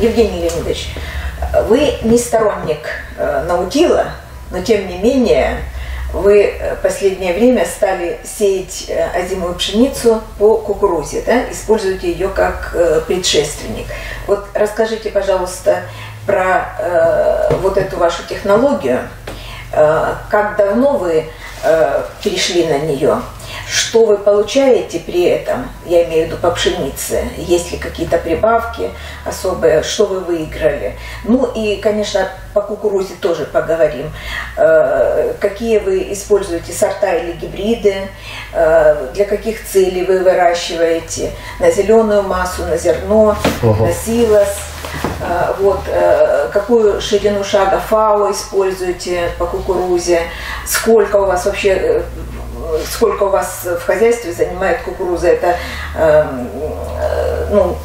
Евгений Леонидович, вы не сторонник э, наутила, но тем не менее вы э, последнее время стали сеять э, озимую пшеницу по кукурузе, да? используете ее как предшественник. Вот расскажите, пожалуйста, про э, вот эту вашу технологию, э, как давно вы э, перешли на нее, что вы получаете при этом, я имею в виду по пшенице, есть ли какие-то прибавки особые, что вы выиграли. Ну и, конечно, по кукурузе тоже поговорим. Э, какие вы используете сорта или гибриды, э, для каких целей вы выращиваете, на зеленую массу, на зерно, угу. на силос. Э, вот, какую ширину шага ФАО используете по кукурузе, сколько у вас вообще сколько у вас в хозяйстве занимает кукуруза, это э, ну,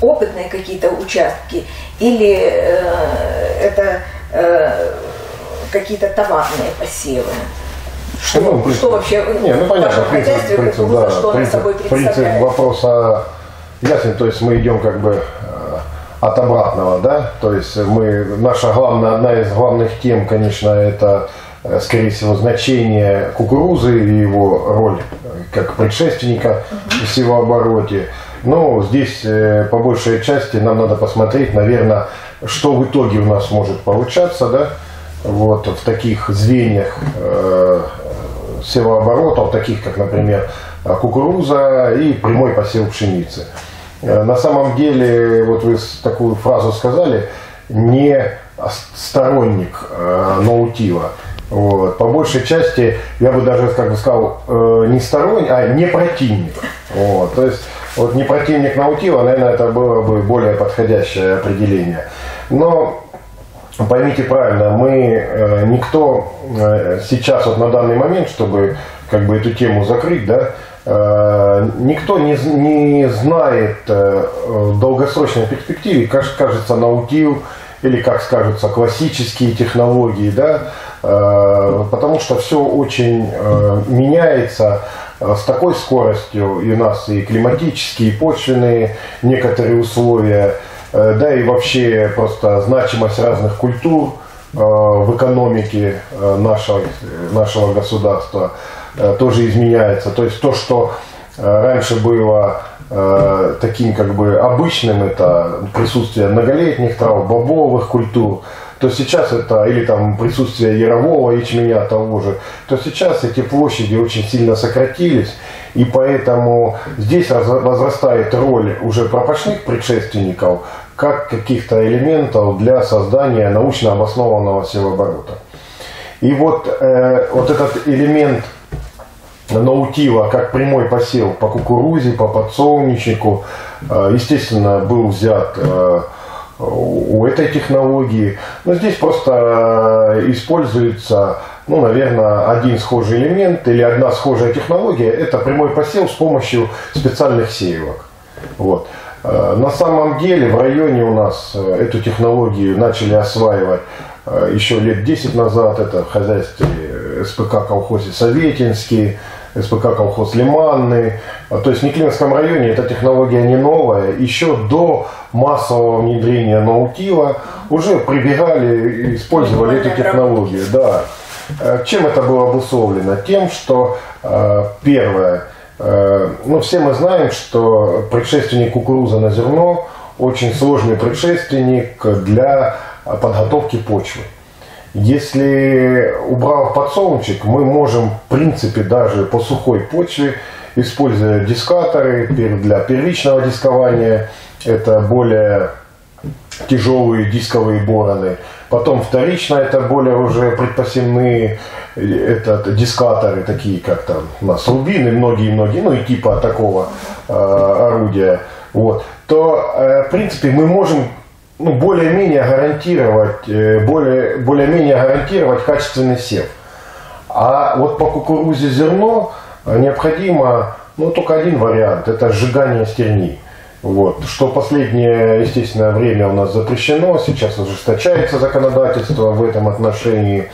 опытные какие-то участки или э, это э, какие-то товарные посевы? Что, ну, принцип, что вообще не, ну, понятно, в принцип, хозяйстве принцип, кукуруза, да, что принцип, собой принцип вопроса ясен, то есть мы идем как бы от обратного, да, то есть мы, наша главная, одна из главных тем, конечно, это скорее всего, значение кукурузы и его роль э, как предшественника в севообороте. Но здесь э, по большей части нам надо посмотреть, наверное, что в итоге у нас может получаться, да, вот в таких звеньях э, севооборота, таких как, например, кукуруза и прямой посев пшеницы. На самом деле, вот вы такую фразу сказали, не сторонник э, наутила. Вот. По большей части, я бы даже, как бы сказал, э, не сторонник, а не противник. Вот. То есть, вот не противник наутила, наверное, это было бы более подходящее определение. Но поймите правильно, мы э, никто э, сейчас вот на данный момент, чтобы как бы эту тему закрыть, да, э, никто не, не знает в долгосрочной перспективе, как кажется, наутил или как скажутся классические технологии, да, потому что все очень э, меняется э, с такой скоростью, и у нас и климатические, и почвенные некоторые условия, да и вообще просто значимость разных культур в экономике нашего, нашего государства тоже изменяется. То есть то, что раньше было таким как бы обычным, это присутствие многолетних трав, бобовых культур, то сейчас это, или там присутствие ярового ячменя того же, то сейчас эти площади очень сильно сократились, и поэтому здесь возрастает роль уже пропашных предшественников как каких-то элементов для создания научно обоснованного севооборота. И вот, э, вот этот элемент наутила, как прямой посев по кукурузе, по подсолнечнику, э, естественно, был взят э, у этой технологии. Но здесь просто э, используется, ну, наверное, один схожий элемент или одна схожая технология. Это прямой посев с помощью специальных сеялок. Вот. Э, на самом деле в районе у нас э, эту технологию начали осваивать еще лет 10 назад. Это в хозяйстве СПК колхозе Советинский, СПК колхоз Лиманный. То есть в Неклинском районе эта технология не новая. Еще до массового внедрения наутила уже прибегали и использовали эту технологию. Да. Э, чем это было обусловлено? Тем, что э, первое, э, ну все мы знаем, что предшественник кукуруза на зерно очень сложный предшественник для подготовки почвы. Если убрав подсолнечник, мы можем в принципе даже по сухой почве, используя дискаторы для первичного дискования, это более тяжелые дисковые бороны. Потом вторично это более уже предпосевные это, дискаторы, такие как там у нас рубины, многие-многие, ну и типа такого э, орудия. Вот. То, э, в принципе, мы можем ну, более-менее гарантировать, э, более, более-менее гарантировать качественный сев. А вот по кукурузе зерно необходимо ну, только один вариант, это сжигание стерни. Вот. Что последнее, естественно, время у нас запрещено, сейчас ужесточается законодательство в этом отношении.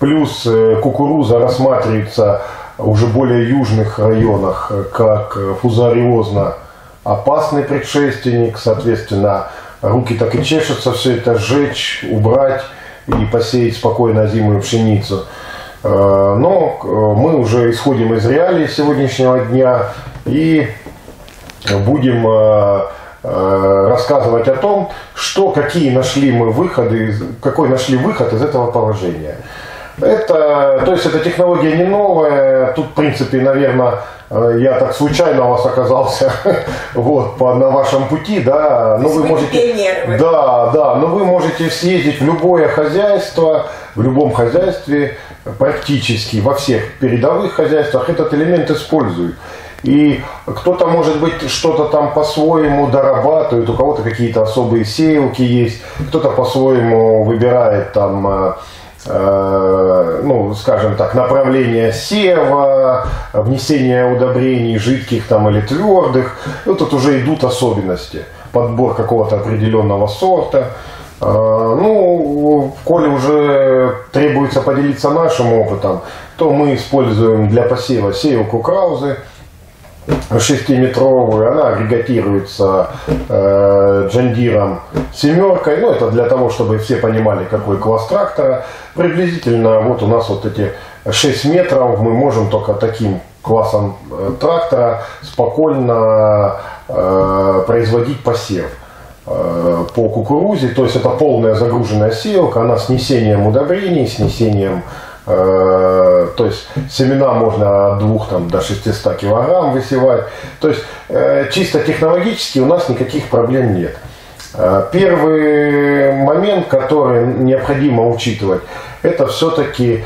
Плюс э, кукуруза рассматривается уже более южных районах как фузариозно опасный предшественник, соответственно, руки так и чешутся все это сжечь, убрать и посеять спокойно зимую пшеницу. Но мы уже исходим из реалий сегодняшнего дня и будем рассказывать о том, что, какие нашли мы выходы, какой нашли выход из этого положения. Это, то есть эта технология не новая. Тут, в принципе, наверное, э, я так случайно у вас оказался вот, по, на вашем пути, да, но вы можете, да, да, но вы можете съездить в любое хозяйство, в любом хозяйстве, практически во всех передовых хозяйствах этот элемент используют. И кто-то, может быть, что-то там по-своему дорабатывает, у кого-то какие-то особые сеялки есть, кто-то по-своему выбирает там Э, ну, скажем так, направление сева, внесение удобрений жидких там или твердых. Ну, тут уже идут особенности. Подбор какого-то определенного сорта. Э, ну, коли уже требуется поделиться нашим опытом, то мы используем для посева сеялку Краузы – 6-метровую, она агрегатируется э, джандиром семеркой, ну это для того, чтобы все понимали, какой класс трактора. Приблизительно вот у нас вот эти 6 метров. Мы можем только таким классом э, трактора спокойно э, производить посев э, по кукурузе, то есть это полная загруженная сеялка, она с несением удобрений, с несением то есть семена можно от 2 там, до 600 килограмм высевать. То есть э, чисто технологически у нас никаких проблем нет. Э, первый момент, который необходимо учитывать, это все-таки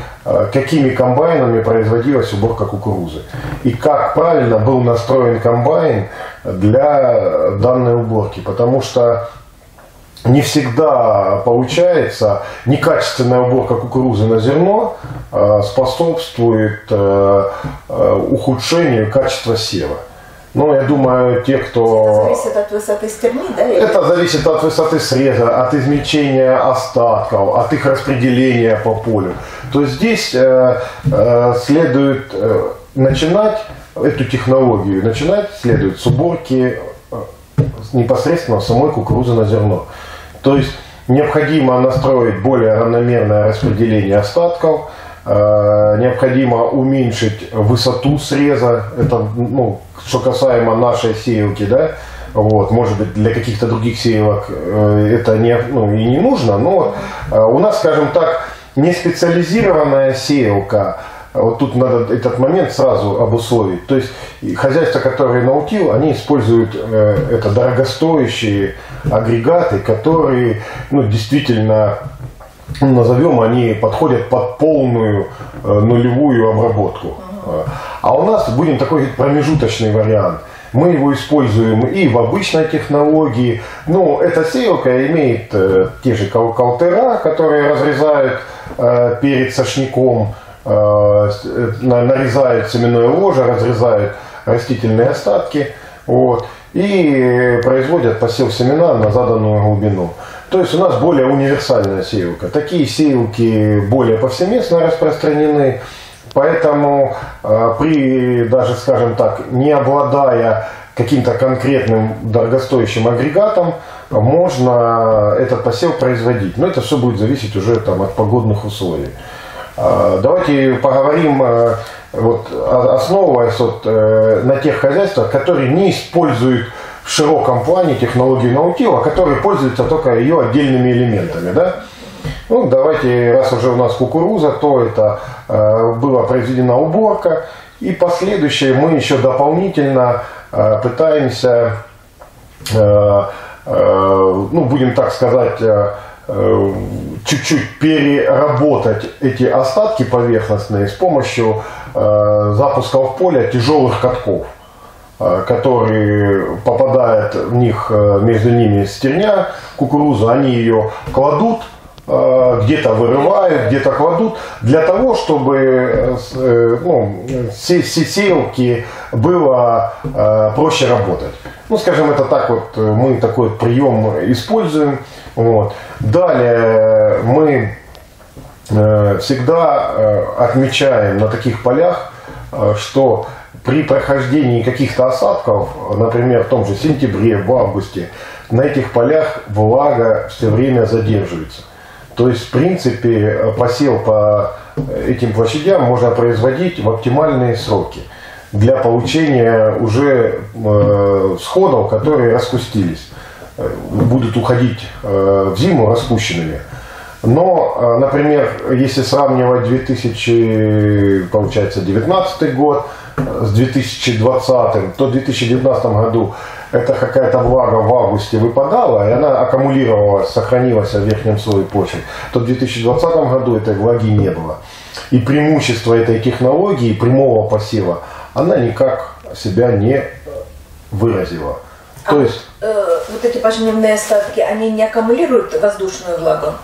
какими комбайнами производилась уборка кукурузы. И как правильно был настроен комбайн для данной уборки. Потому что не всегда получается, некачественная уборка кукурузы на зерно э, способствует э, э, ухудшению качества сева. Ну, я думаю, те, кто... Это зависит от высоты стерни, да? Это зависит от высоты среза, от измельчения остатков, от их распределения по полю. То есть здесь э, э, следует э, начинать эту технологию, начинать следует с уборки непосредственно самой кукурузы на зерно. То есть необходимо настроить более равномерное распределение остатков, э, необходимо уменьшить высоту среза, это ну, что касаемо нашей сеялки, да, вот, может быть, для каких-то других сеялок э, это не, ну, и не нужно, но э, у нас, скажем так, не специализированная сеялка, вот тут надо этот момент сразу обусловить. То есть хозяйства, которые наутил, они используют э, это дорогостоящие агрегаты, которые ну, действительно ну, назовем, они подходят под полную э, нулевую обработку. А у нас будем такой промежуточный вариант. Мы его используем и в обычной технологии. Ну, эта сеялка имеет э, те же калтера, которые разрезают э, перед сошником Э, нарезают семенное ложе, разрезают растительные остатки вот, и производят посев семена на заданную глубину. То есть у нас более универсальная сеялка. Такие сеялки более повсеместно распространены, поэтому э, при, даже скажем так, не обладая каким-то конкретным дорогостоящим агрегатом, можно этот посев производить. Но это все будет зависеть уже там, от погодных условий. А, давайте поговорим, э, вот, основываясь вот, э, на тех хозяйствах, которые не используют в широком плане технологию наутила, которые пользуются только ее отдельными элементами. Да? Ну, давайте, раз уже у нас кукуруза, то это э, была произведена уборка. И последующее мы еще дополнительно э, пытаемся, э, э, ну, будем так сказать, Э, чуть-чуть переработать эти остатки поверхностные с помощью э, запуска в поле тяжелых катков, э, которые попадают в них, между ними стерня, кукурузу, они ее кладут, где-то вырывают, где-то кладут, для того, чтобы ну, сеялки было проще работать. Ну, скажем, это так вот, мы такой прием используем. Вот. Далее мы э, всегда э, отмечаем на таких полях, э, что при прохождении каких-то осадков, например, в том же сентябре, в августе, на этих полях влага все время задерживается. То есть, в принципе, посев по этим площадям можно производить в оптимальные сроки для получения уже э, сходов, которые распустились, э, будут уходить э, в зиму распущенными. Но, э, например, если сравнивать 2019 год с 2020, то в 2019 году это какая-то влага в августе выпадала, и она аккумулировалась, сохранилась в верхнем слое почвы, то в 2020 году этой влаги не было. И преимущество этой технологии прямого посева, она никак себя не выразила. А то есть, э, вот эти пожнивные остатки, они не аккумулируют воздушную влагу?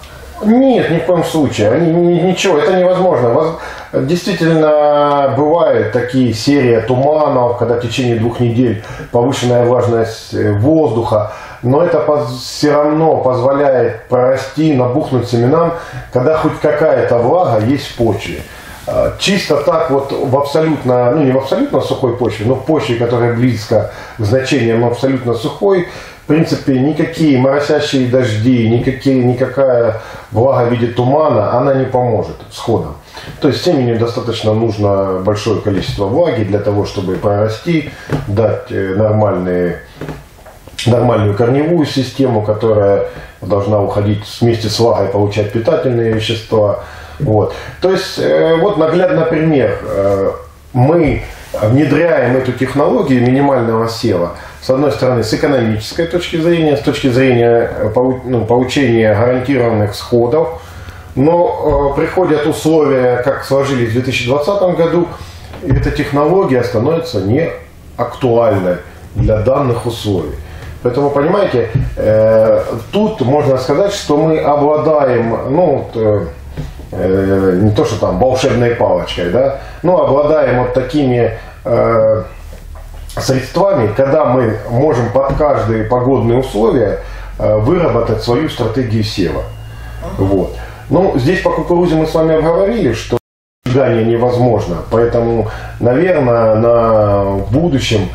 Нет, ни в коем случае. Они, ничего, это невозможно. Действительно, бывают такие серии туманов, когда в течение двух недель повышенная влажность э, воздуха, но это все равно позволяет прорасти, набухнуть семенам, когда хоть какая-то влага есть в почве. А, чисто так вот в абсолютно, ну не в абсолютно сухой почве, но в почве, которая близко к значениям абсолютно сухой, в принципе, никакие моросящие дожди, никакие, никакая влага в виде тумана, она не поможет сходам. То есть семени достаточно нужно большое количество влаги для того, чтобы прорасти, дать э, нормальные, нормальную корневую систему, которая должна уходить вместе с влагой, получать питательные вещества. Вот. То есть, э, вот наглядный пример. Э, мы внедряем эту технологию минимального сева – с одной стороны, с экономической точки зрения, с точки зрения э, ну, получения гарантированных сходов, но э, приходят условия, как сложились в 2020 году, и эта технология становится не актуальной для данных условий. Поэтому, понимаете, э, тут можно сказать, что мы обладаем, ну, э, э, не то, что там волшебной палочкой, да, но обладаем вот такими э, средствами, когда мы можем под каждые погодные условия э, выработать свою стратегию сева. Вот. Ну, здесь по кукурузе мы с вами обговорили, что сжигание невозможно. Поэтому, наверное, на будущем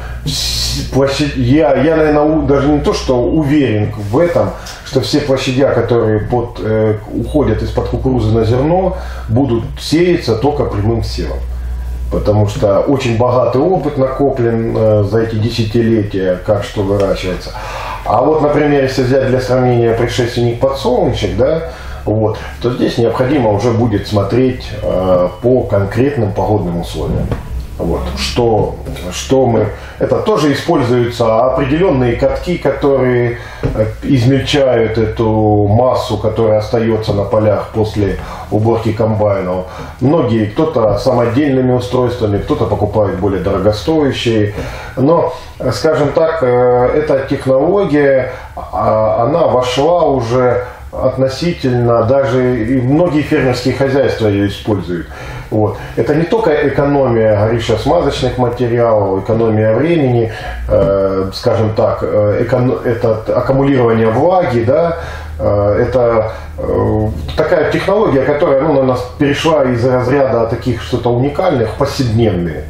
я, я, наверное, даже не то, что уверен в этом, что все площадя, которые под, э, уходят из-под кукурузы на зерно, будут сеяться только прямым севом потому что очень богатый опыт накоплен э, за эти десятилетия, как что выращивается. А вот, например, если взять для сравнения предшественник подсолнечник, да, вот, то здесь необходимо уже будет смотреть э, по конкретным погодным условиям. Вот, что, что мы... Это тоже используются определенные катки, которые э, измельчают эту массу, которая остается на полях после уборки комбайнов. Многие, кто-то самодельными устройствами, кто-то покупает более дорогостоящие. Но, скажем так, э, эта технология, а, она вошла уже относительно, даже и многие фермерские хозяйства ее используют. Вот. Это не только экономия горюче-смазочных материалов, экономия времени, э, скажем так, э, эконом, это аккумулирование влаги, да, э, это э, такая технология, которая ну, на нас перешла из разряда таких что-то уникальных в повседневные.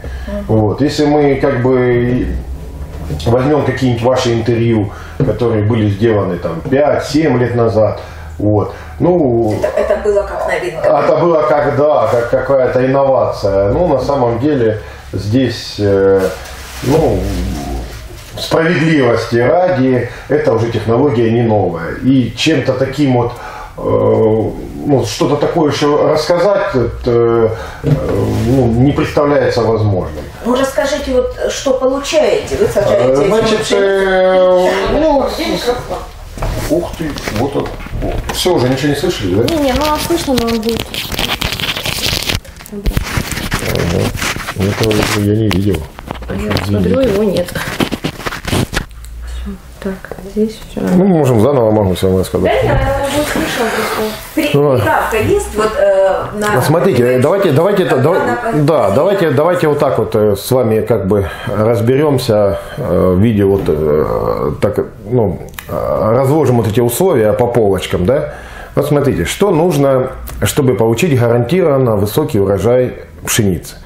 Вот. Если мы как бы возьмем какие-нибудь ваши интервью, которые были сделаны там 5-7 лет назад, вот. Ну, это, это было как новинка. Это было как, да, как какая-то инновация. Ну, на самом деле, здесь, э, ну, справедливости ради, это уже технология не новая. И чем-то таким вот ну, что-то такое еще рассказать это, э, ну, не представляется возможным. Ну расскажите, вот что получаете? Вы сажаете Значит, э, ну, Ух ты, вот он. Все, уже ничего не слышали, да? Не, не, ну слышно, но он будет. Ага. Этого я не видел. А я смотрю, его нет. Так, здесь все. Ну, мы можем заново, могу все рассказать. Да, я уже слышал просто. Приправка есть вот э, на... Ну, смотрите, давайте, давайте, да, да, давайте, давайте вот так вот э, с вами как бы разберемся э, в виде вот э, так, ну, разложим вот эти условия по полочкам, да. Вот смотрите, что нужно, чтобы получить гарантированно высокий урожай пшеницы.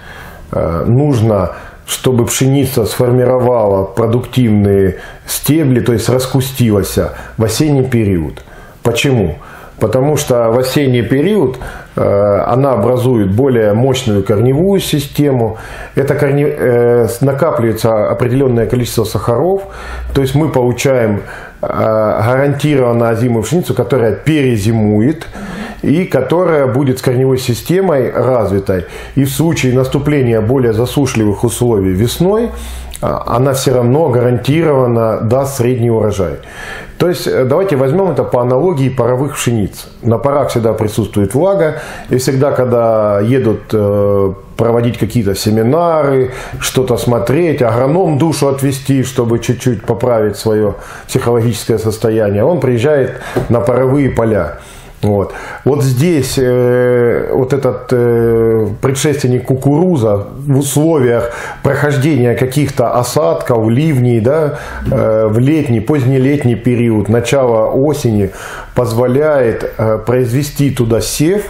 Нужно чтобы пшеница сформировала продуктивные стебли, то есть раскустилась в осенний период. Почему? Потому что в осенний период э, она образует более мощную корневую систему. Это корне, э, накапливается определенное количество сахаров. То есть мы получаем э, гарантированно озимую пшеницу, которая перезимует и которая будет с корневой системой развитой. И в случае наступления более засушливых условий весной, она все равно гарантированно даст средний урожай. То есть э, давайте возьмем это по аналогии паровых пшениц. На парах всегда присутствует влага, и всегда, когда едут э, проводить какие-то семинары, что-то смотреть, агроном душу отвести, чтобы чуть-чуть поправить свое психологическое состояние, он приезжает на паровые поля. Вот, вот здесь э, вот этот э, предшественник кукуруза в условиях прохождения каких-то осадков, ливней, да, э, в летний, позднелетний период, начало осени позволяет э, произвести туда сев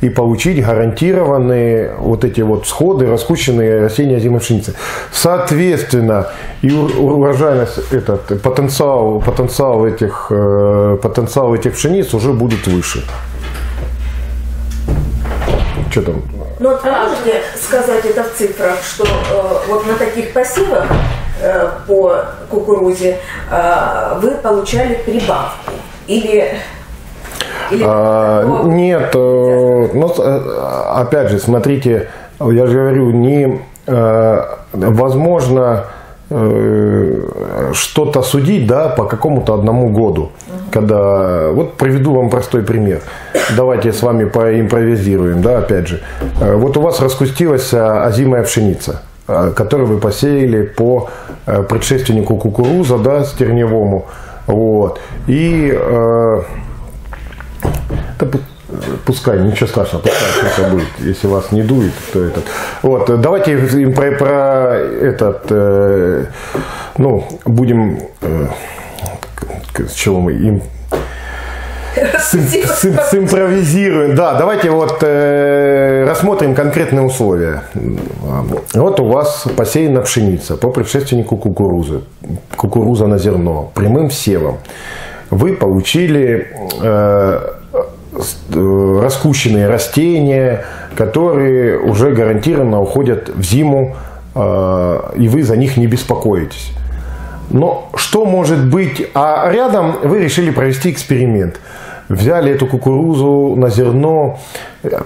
и получить гарантированные вот эти вот всходы, раскученные осенней зимой пшеницы. Соответственно, и урожайность, этот, потенциал, потенциал, этих, э, потенциал этих пшениц уже будет выше. Что там? Ну вы можете сказать это в цифрах, что э, вот на таких посевах э, по кукурузе э, вы получали прибавку? Или а, нет, э, ну, э, опять же, смотрите, я же говорю, не э, возможно что-то судить да, по какому-то одному году. Когда, вот приведу вам простой пример. Давайте с вами поимпровизируем, да, опять же. Вот у вас раскустилась озимая пшеница, которую вы посеяли по предшественнику кукуруза, да, стерневому. Вот. И да, пускай, ничего страшного, пускай это будет. Если вас не дует, то этот. Вот, давайте им про, про этот, э, ну, будем, э, с чего мы им симпровизируем. Да, давайте вот э, рассмотрим конкретные условия. Вот у вас посеяна пшеница по предшественнику кукурузы. Кукуруза на зерно, прямым севом. Вы получили э, Э, раскущенные растения, которые уже гарантированно уходят в зиму, э, и вы за них не беспокоитесь. Но что может быть? А рядом вы решили провести эксперимент – взяли эту кукурузу на зерно,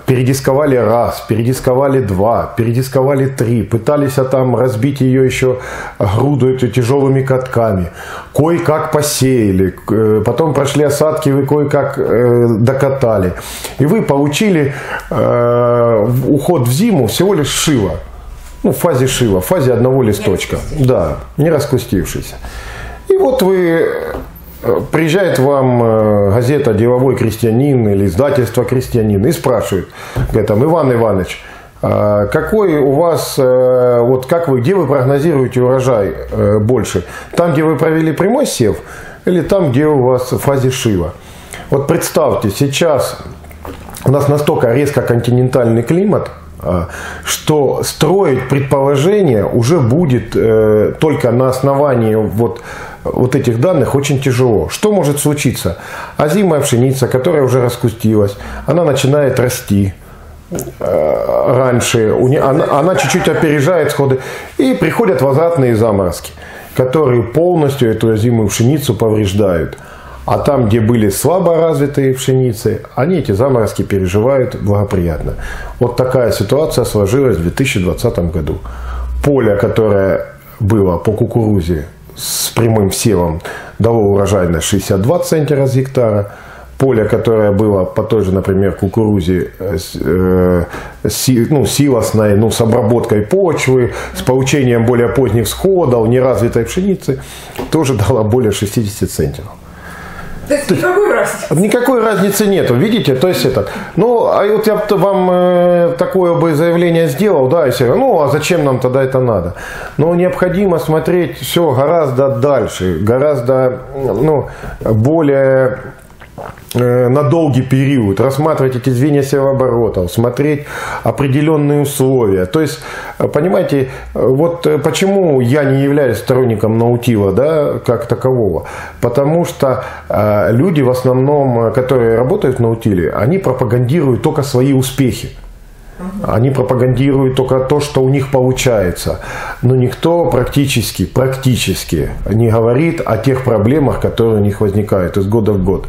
передисковали раз, передисковали два, передисковали три, пытались а там разбить ее еще груду этими тяжелыми катками, кое-как посеяли, э, потом прошли осадки, вы кое-как э, докатали. И вы получили э, уход в зиму всего лишь шива. Ну, в фазе шива, в фазе одного листочка. Да, не раскустившийся. И вот вы приезжает вам э, газета «Деловой крестьянин» или издательство «Крестьянин» и спрашивает, там, Иван Иванович, а какой у вас, э, вот как вы, где вы прогнозируете урожай э, больше? Там, где вы провели прямой сев, или там, где у вас в фазе шива? Вот представьте, сейчас у нас настолько резко континентальный климат, а, что строить предположение уже будет только на основании вот вот этих данных очень тяжело. Что может случиться? Озимая пшеница, которая уже раскустилась, она начинает расти э, раньше, она, чуть-чуть опережает сходы, и приходят возвратные заморозки, которые полностью эту озимую пшеницу повреждают. А там, где были слабо развитые пшеницы, они эти заморозки переживают благоприятно. Вот такая ситуация сложилась в 2020 году. Поле, которое было по кукурузе с прямым севом дало урожайность 62 центнера с гектара. Поле, которое было по той же, например, кукурузе э, э ну, силосной, ну, с обработкой почвы, с получением более поздних всходов, неразвитой пшеницы, тоже дало более 60 центнеров. То есть никакой разницы? Никакой разницы нету, видите? То есть этот. Ну, а вот я вам э, такое бы заявление сделал, да, если, ну, а зачем нам тогда это надо? Но необходимо смотреть все гораздо дальше, гораздо, ну, более на долгий период, рассматривать эти звенья севооборотов, смотреть определенные условия. То есть, э, понимаете, э, вот почему я не являюсь сторонником наутила, да, как такового. Потому что люди в основном, которые работают в наутиле, они пропагандируют только свои успехи. Они пропагандируют только то, что у них получается. Но никто практически, практически не говорит о тех проблемах, которые у них возникают из года в год.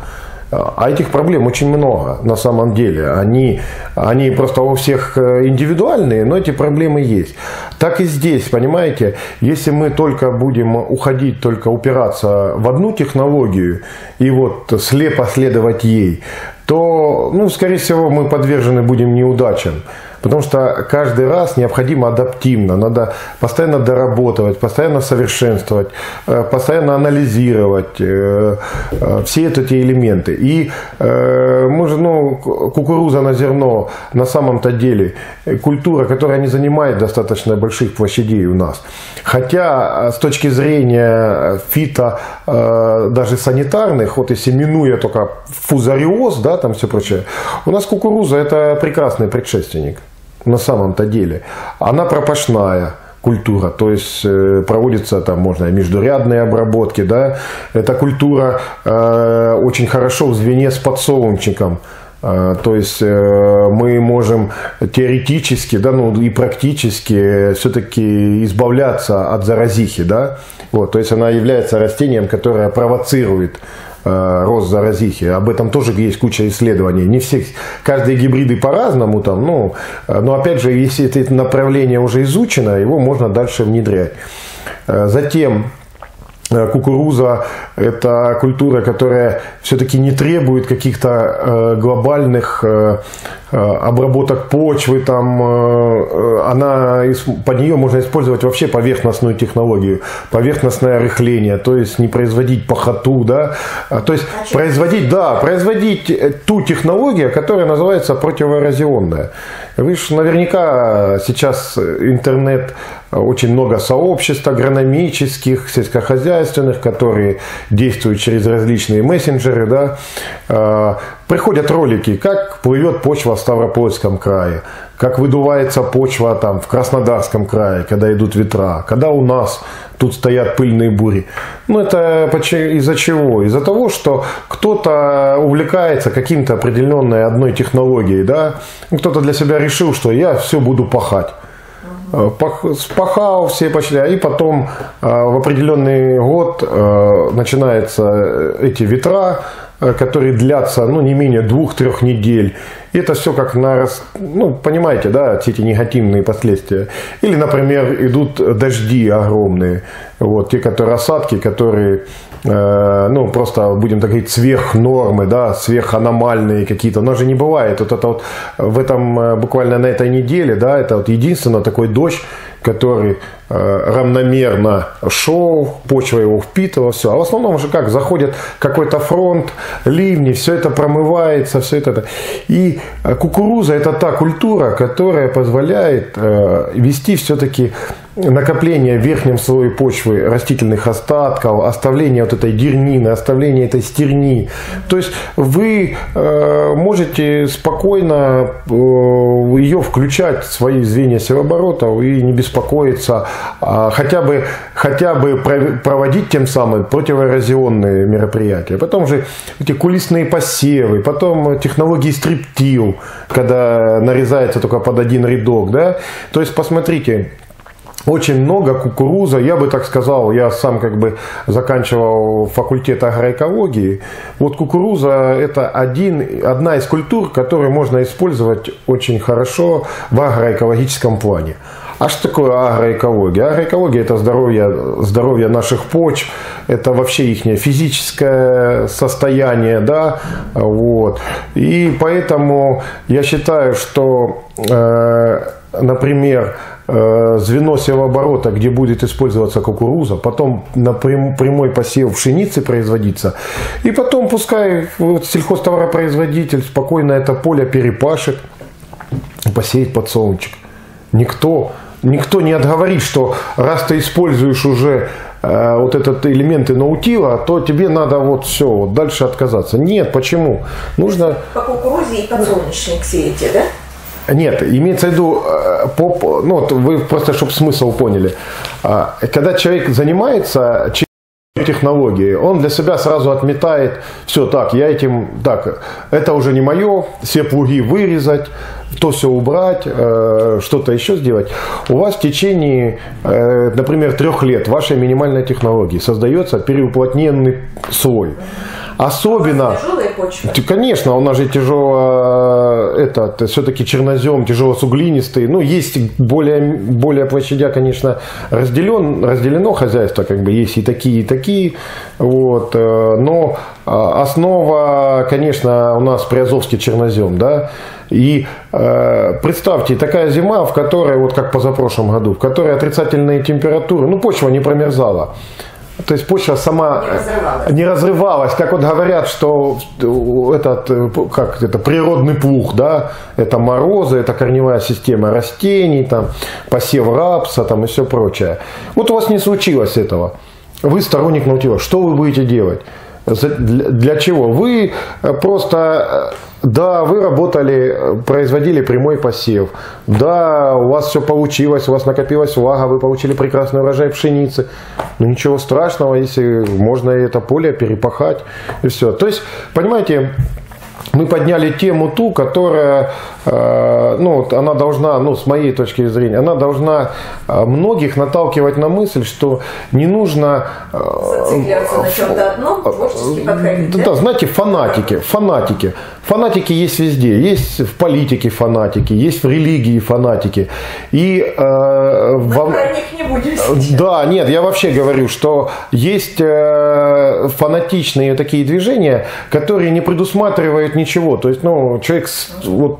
А этих проблем очень много на самом деле. Они, они просто у всех э, индивидуальные, но эти проблемы есть. Так и здесь, понимаете, если мы только будем уходить, только упираться в одну технологию и вот слепо следовать ей, то, ну, скорее всего, мы подвержены будем неудачам. Потому что каждый раз необходимо адаптивно, надо постоянно доработать, постоянно совершенствовать, э, постоянно анализировать э, э, все эти элементы. И мы же, ну, кукуруза на зерно на самом-то деле культура, которая не занимает достаточно больших площадей у нас. Хотя с точки зрения фито, даже санитарных, вот если минуя только фузариоз, да, там все прочее, у нас кукуруза это прекрасный предшественник на самом-то деле. Она пропашная культура, то есть э, проводится там можно междурядные обработки, да, эта культура э, очень хорошо в звене с подсолнечником, э, то есть э, мы можем теоретически, да, ну и практически все-таки избавляться от заразихи, да, вот, то есть она является растением, которое провоцирует рост заразихи. Об этом тоже есть куча исследований. Не все, каждые гибриды по-разному там, ну, э, но опять же, если это направление уже изучено, его можно дальше внедрять. Э, затем кукуруза – это культура, которая все-таки не требует каких-то глобальных Э, обработок почвы, там, э, она, под нее можно использовать вообще поверхностную технологию, поверхностное рыхление, то есть не производить пахоту, да, а, то есть а производить, да, производить э, ту технологию, которая называется противоэрозионная. Вы же наверняка сейчас интернет, очень много сообществ агрономических, сельскохозяйственных, которые действуют через различные мессенджеры, да, а, приходят ролики, как плывет почва в Ставропольском крае, как выдувается почва там в Краснодарском крае, когда идут ветра, когда у нас тут стоят пыльные бури. Ну это из-за чего? Из-за того, что кто-то увлекается каким-то определенной одной технологией, да? кто-то для себя решил, что я все буду пахать. Э, спахал все пошли, и потом э, в определенный год э, начинаются эти ветра, которые длятся ну, не менее двух-трех недель. И это все как на, ну, понимаете, да, все эти негативные последствия. Или, например, идут дожди огромные, вот, те, которые осадки, которые Э, ну, просто, будем так говорить, сверх нормы, да, сверханомальные какие-то. Но же не бывает. Вот это вот в этом, э, буквально на этой неделе, да, это вот единственный такой дождь, который э, равномерно шел, почва его впитывала, все. А в основном же как, заходит какой-то фронт, ливни, все это промывается, все это. И кукуруза это та культура, которая позволяет вести все-таки накопление в верхнем слое почвы растительных остатков, оставление вот этой дернины, оставление этой стерни. То есть вы э, можете спокойно э, ее включать в свои звенья севооборотов и не беспокоиться, хотя бы, хотя бы проводить тем самым противоэрозионные мероприятия. Потом же эти кулисные посевы, потом технологии стриптил, когда нарезается только под один рядок. Да? То есть посмотрите, очень много кукуруза, я бы так сказал, я сам как бы заканчивал факультет агроэкологии. Вот кукуруза это один, одна из культур, которую можно использовать очень хорошо в агроэкологическом плане. А что такое агроэкология? Агроэкология это здоровье, здоровье наших почв, это вообще их физическое состояние, да, вот. И поэтому я считаю, что, э, например, Э, звено севооборота, где будет использоваться кукуруза, потом на прямой посев пшеницы производиться, и потом пускай вот сельхозтоваропроизводитель спокойно это поле перепашет, посеет подсолнечек. Никто, никто не отговорит, что раз ты используешь уже э, вот этот элементы наутила, то тебе надо вот все, вот дальше отказаться. Нет, почему? Нужно... По кукурузе и подсолнечник сеете, да? Нет, имеется в виду, э, по, ну, вот вы просто, чтобы смысл поняли. А, когда человек занимается технологии, он для себя сразу отметает, все так, я этим, так, это уже не мое, все плуги вырезать, то все убрать, э, что-то еще сделать. У вас в течение, э, например, трех лет вашей минимальной технологии создается переуплотненный слой. Особенно... Тяжелая почва? Конечно, у нас же тяжело, этот, все-таки чернозем, тяжело суглинистый. Ну, есть более, более площадя, конечно, разделен, разделено хозяйство, как бы есть и такие, и такие. Вот, э, но основа, конечно, у нас приазовский чернозем, да, и э, представьте, такая зима, в которой, вот как позапрошлом году, в которой отрицательные температуры, ну почва не промерзала. То есть почва сама не разрывалась. не разрывалась, как вот говорят, что этот как это природный плух, да, это морозы, это корневая система растений, там посев рапса, там и все прочее. Вот у вас не случилось этого. Вы сторонник наутила. Что вы будете делать? Для чего? Вы просто да, вы работали, производили прямой посев. Да, у вас все получилось, у вас накопилась влага, вы получили прекрасный урожай пшеницы. Но ничего страшного, если можно это поле перепахать и все. То есть, понимаете, мы подняли тему ту, которая, э, ну, она должна, ну, с моей точки зрения, она должна э, многих наталкивать на мысль, что не нужно... Э, Зацикливаться на чем-то одном, творчески подходить, да? Да, знаете, фанатики, фанатики. Фанатики есть везде. Есть в политике фанатики, есть в религии фанатики. И, э, во... них не будем Да, нет, я вообще говорю, что есть э, фанатичные такие движения, которые не предусматривают ничего. То есть, ну, человек вот,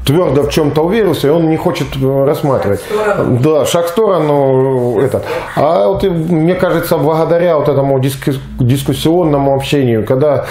твердо в чем-то уверился, и он не хочет рассматривать. Шаг да, шаг в сторону. Это. А вот, мне кажется, благодаря вот этому дискуссионному общению, когда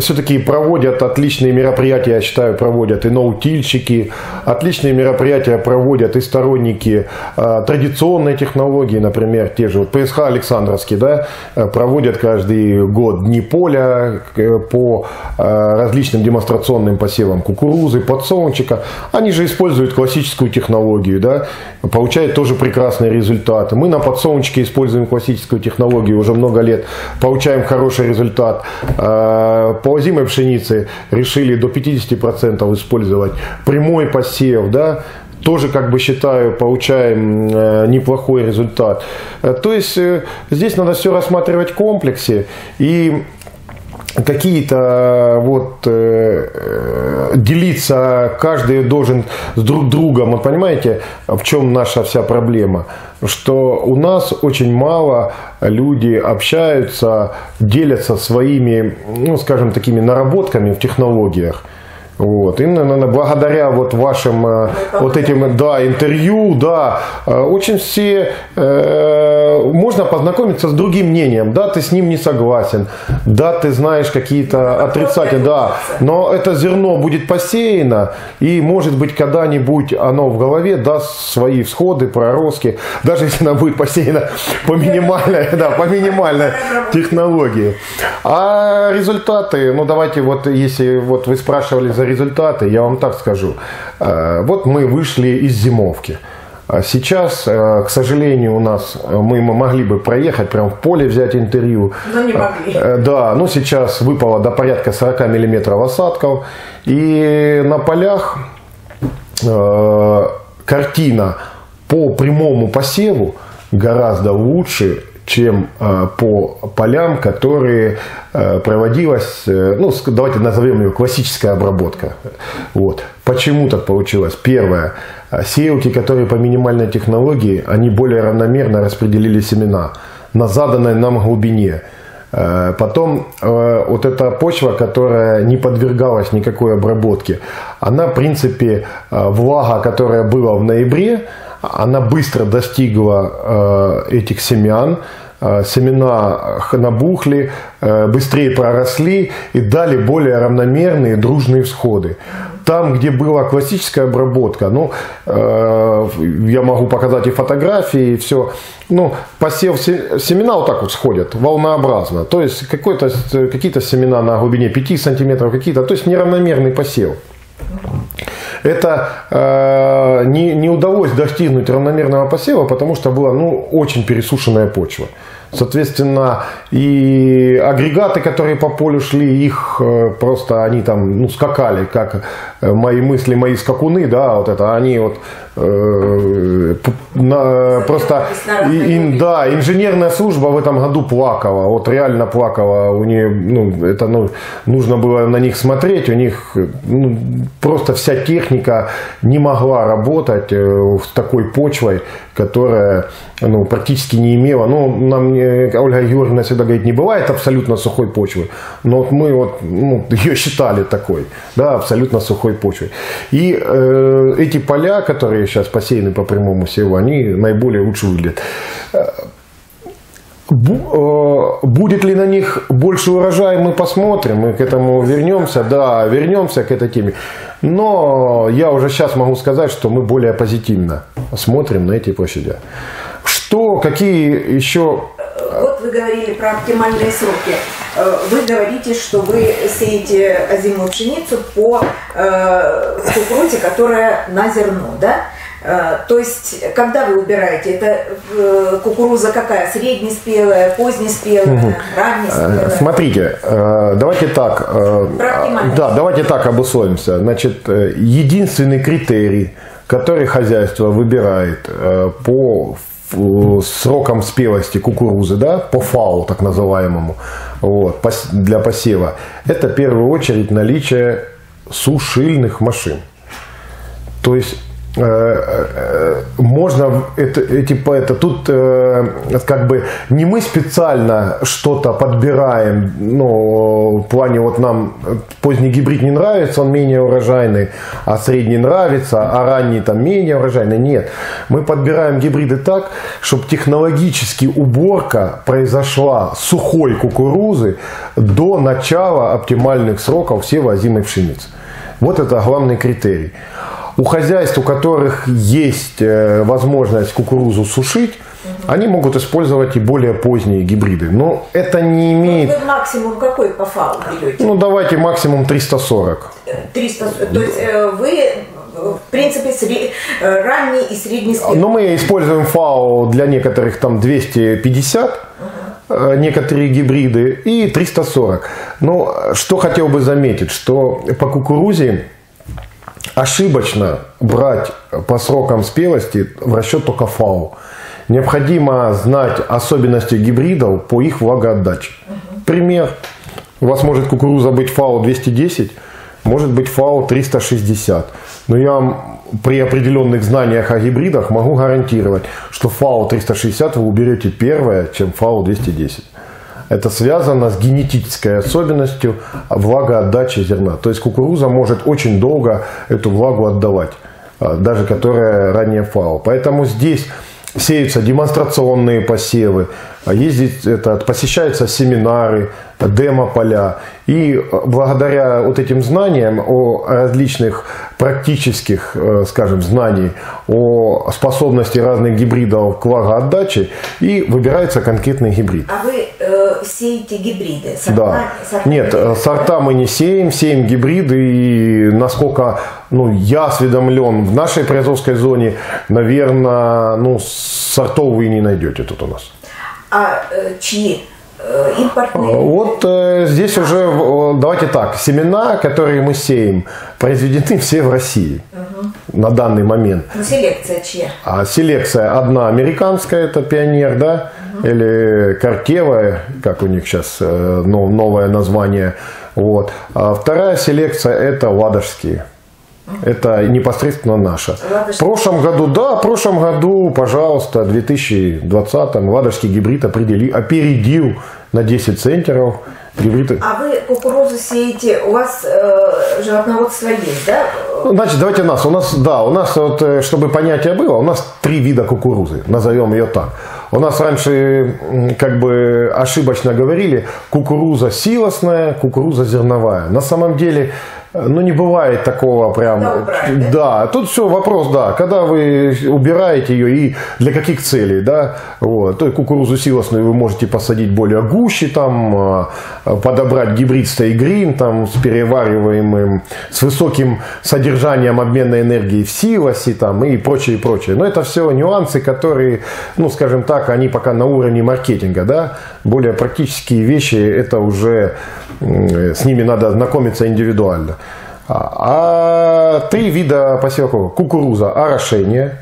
все-таки проводят отличные мероприятия, я считаю, проводят и наутильщики, отличные мероприятия проводят и сторонники э, традиционной технологии, например, те же вот ПСХ Александровский, да, э, проводят каждый год дни поля э, по э, различным демонстрационным посевам кукурузы, подсолнечника. Они же используют классическую технологию, да, получают тоже прекрасные результаты. Мы на подсолнечке используем классическую технологию уже много лет, получаем хороший результат. Э, по озимой пшенице решили до 50% использовать прямой посев, да, тоже, как бы считаю, получаем э, неплохой результат. Э, то есть э, здесь надо все рассматривать в комплексе и какие-то вот э, делиться каждый должен с друг другом. Вот понимаете, в чем наша вся проблема? Что у нас очень мало люди общаются, делятся своими, ну, скажем, такими наработками в технологиях. Вот. И, наверное, благодаря вот вашим э, вот этим да, интервью, да, э, очень все э, можно познакомиться с другим мнением. Да, ты с ним не согласен, да, ты знаешь какие-то отрицательные, да, но это зерно будет посеяно, и может быть когда-нибудь оно в голове даст свои всходы, проростки, даже если оно будет посеяно по минимальной, да, по минимальной технологии. А результаты, ну давайте вот, если вот вы спрашивали за результаты, я вам так скажу. Э, вот мы вышли из зимовки. А сейчас, э, к сожалению, у нас э, мы могли бы проехать прямо в поле, взять интервью. Но не могли. Да, ну сейчас выпало до порядка 40 миллиметров осадков. И на полях картина по прямому посеву гораздо лучше, чем э, по полям, которые э, проводилась, э, ну, давайте назовем ее классическая обработка. Вот. Почему так получилось? Первое. Сеялки, которые по минимальной технологии, они более равномерно распределили семена на заданной нам глубине. Потом вот эта почва, которая не подвергалась никакой обработке, она, в принципе, влага, которая была в ноябре, она быстро достигла э, этих семян, э, семена набухли, э, быстрее проросли и дали более равномерные дружные всходы. там, где была классическая обработка, ну, э, я могу показать и фотографии, и все. Ну, посев семена вот так вот сходят, волнообразно. То есть какие-то семена на глубине 5 сантиметров, какие-то, то есть неравномерный посев это э, не, не удалось достигнуть равномерного посева, потому что была ну, очень пересушенная почва. Соответственно, и агрегаты, которые по полю шли, их э, просто они там ну, скакали, как э, мои мысли, мои скакуны, да, вот это, они вот э, на, просто, и, да, инженерная служба в этом году плакала, вот реально плакала, у нее, ну, это, ну, нужно было на них смотреть, у них ну, просто вся техника не могла работать с такой почвой, которая ну, практически не имела. Ну, нам Ольга Георгиевна всегда говорит, не бывает абсолютно сухой почвы. Но вот мы вот, ну, ее считали такой, да, абсолютно сухой почвой. И э, эти поля, которые сейчас посеяны по прямому севу, они наиболее лучше выглядят. Э, будет ли на них больше урожая, мы посмотрим, мы к этому вернемся, да, вернемся к этой теме. Но я уже сейчас могу сказать, что мы более позитивно смотрим на эти площади. Что, какие еще... Вот вы говорили про оптимальные сроки. Э, вы говорите, что вы сеете озимую пшеницу по э, кукурузе, которая на зерно, да? Э, то есть, когда вы убираете, это э, кукуруза какая? Среднеспелая, позднеспелая, угу. раннеспелая? Смотрите, давайте так. Да, давайте так обусловимся. Значит, единственный критерий, который хозяйство выбирает по срокам спелости кукурузы, да, по фау так называемому, вот, для посева, это в первую очередь наличие сушильных машин. То есть можно это, эти это тут э, как бы не мы специально что-то подбираем ну в плане вот нам поздний гибрид не нравится он менее урожайный а средний нравится а ранний там менее урожайный. Нет. Мы подбираем гибриды так чтобы технологически уборка произошла сухой кукурузы до начала оптимальных сроков всей возимой пшеницы. Вот это главный критерий у хозяйств, у которых есть э, возможность кукурузу сушить, они могут использовать и более поздние гибриды. Но это не имеет... Вы максимум какой по фау берете? Ну, давайте максимум 340. 300, то есть э, вы в принципе, сред... Э, ранний и средний спектр. Но мы используем фау для некоторых там 250, угу. некоторые гибриды, и 340. Но что хотел бы заметить, что по кукурузе ошибочно брать по срокам спелости в расчет только ФАО. Необходимо знать особенности гибридов по их влагоотдаче. Пример. У вас может кукуруза быть ФАО 210, может быть ФАО 360. Но я вам при определенных знаниях о гибридах могу гарантировать, что ФАО 360 вы уберете первое, чем ФАО 210. Это связано с генетической особенностью влагоотдачи зерна. То есть кукуруза может очень долго эту влагу отдавать, а, даже которая ранее фау. Поэтому здесь сеются демонстрационные посевы, а ездить, это, посещаются семинары, демо-поля. И э, благодаря вот этим знаниям о различных практических, э, скажем, знаний о способности разных гибридов к влагоотдаче и выбирается конкретный гибрид. А вы э, сеете гибриды? Сорта, да. Сорта Нет, э, сорта мы не сеем, сеем гибриды. И насколько ну, я осведомлен, в нашей производственной зоне, наверное, ну, сортов вы не найдете тут у нас. А э, чьи? Э, импортные? Вот э, здесь уже, давайте так, семена, которые мы сеем, произведены все в России угу. на данный момент. Ну, селекция чья? А селекция одна американская, это пионер, да, угу. или Картева, как у них сейчас э, новое название. Вот. А вторая селекция это ладожские. Это непосредственно наша. В прошлом году, да, в прошлом году, пожалуйста, в 2020-м Ладожский гибрид определи, опередил на 10 центнеров гибриды. А вы кукурузу сеете, у вас э, животноводство есть, да? Значит, давайте нас. У нас, да, у нас, вот, э, чтобы понятие было, у нас три вида кукурузы, назовем ее так. У нас раньше как бы ошибочно говорили кукуруза силосная, кукуруза зерновая. На самом деле ну не бывает такого прям. убрать, да? да, тут все вопрос, да, когда вы убираете ее и для каких целей, да, вот. То есть кукурузу силосную вы можете посадить более гуще, там, а, подобрать гибрид стейгрин, там, с перевариваемым, с высоким содержанием обменной энергии в силосе, там, и прочее, и прочее. Но это все нюансы, которые, ну, скажем так, они пока на уровне маркетинга, да, более практические вещи, это уже с ними надо знакомиться индивидуально. А, а три вида посевков. Кукуруза орошение,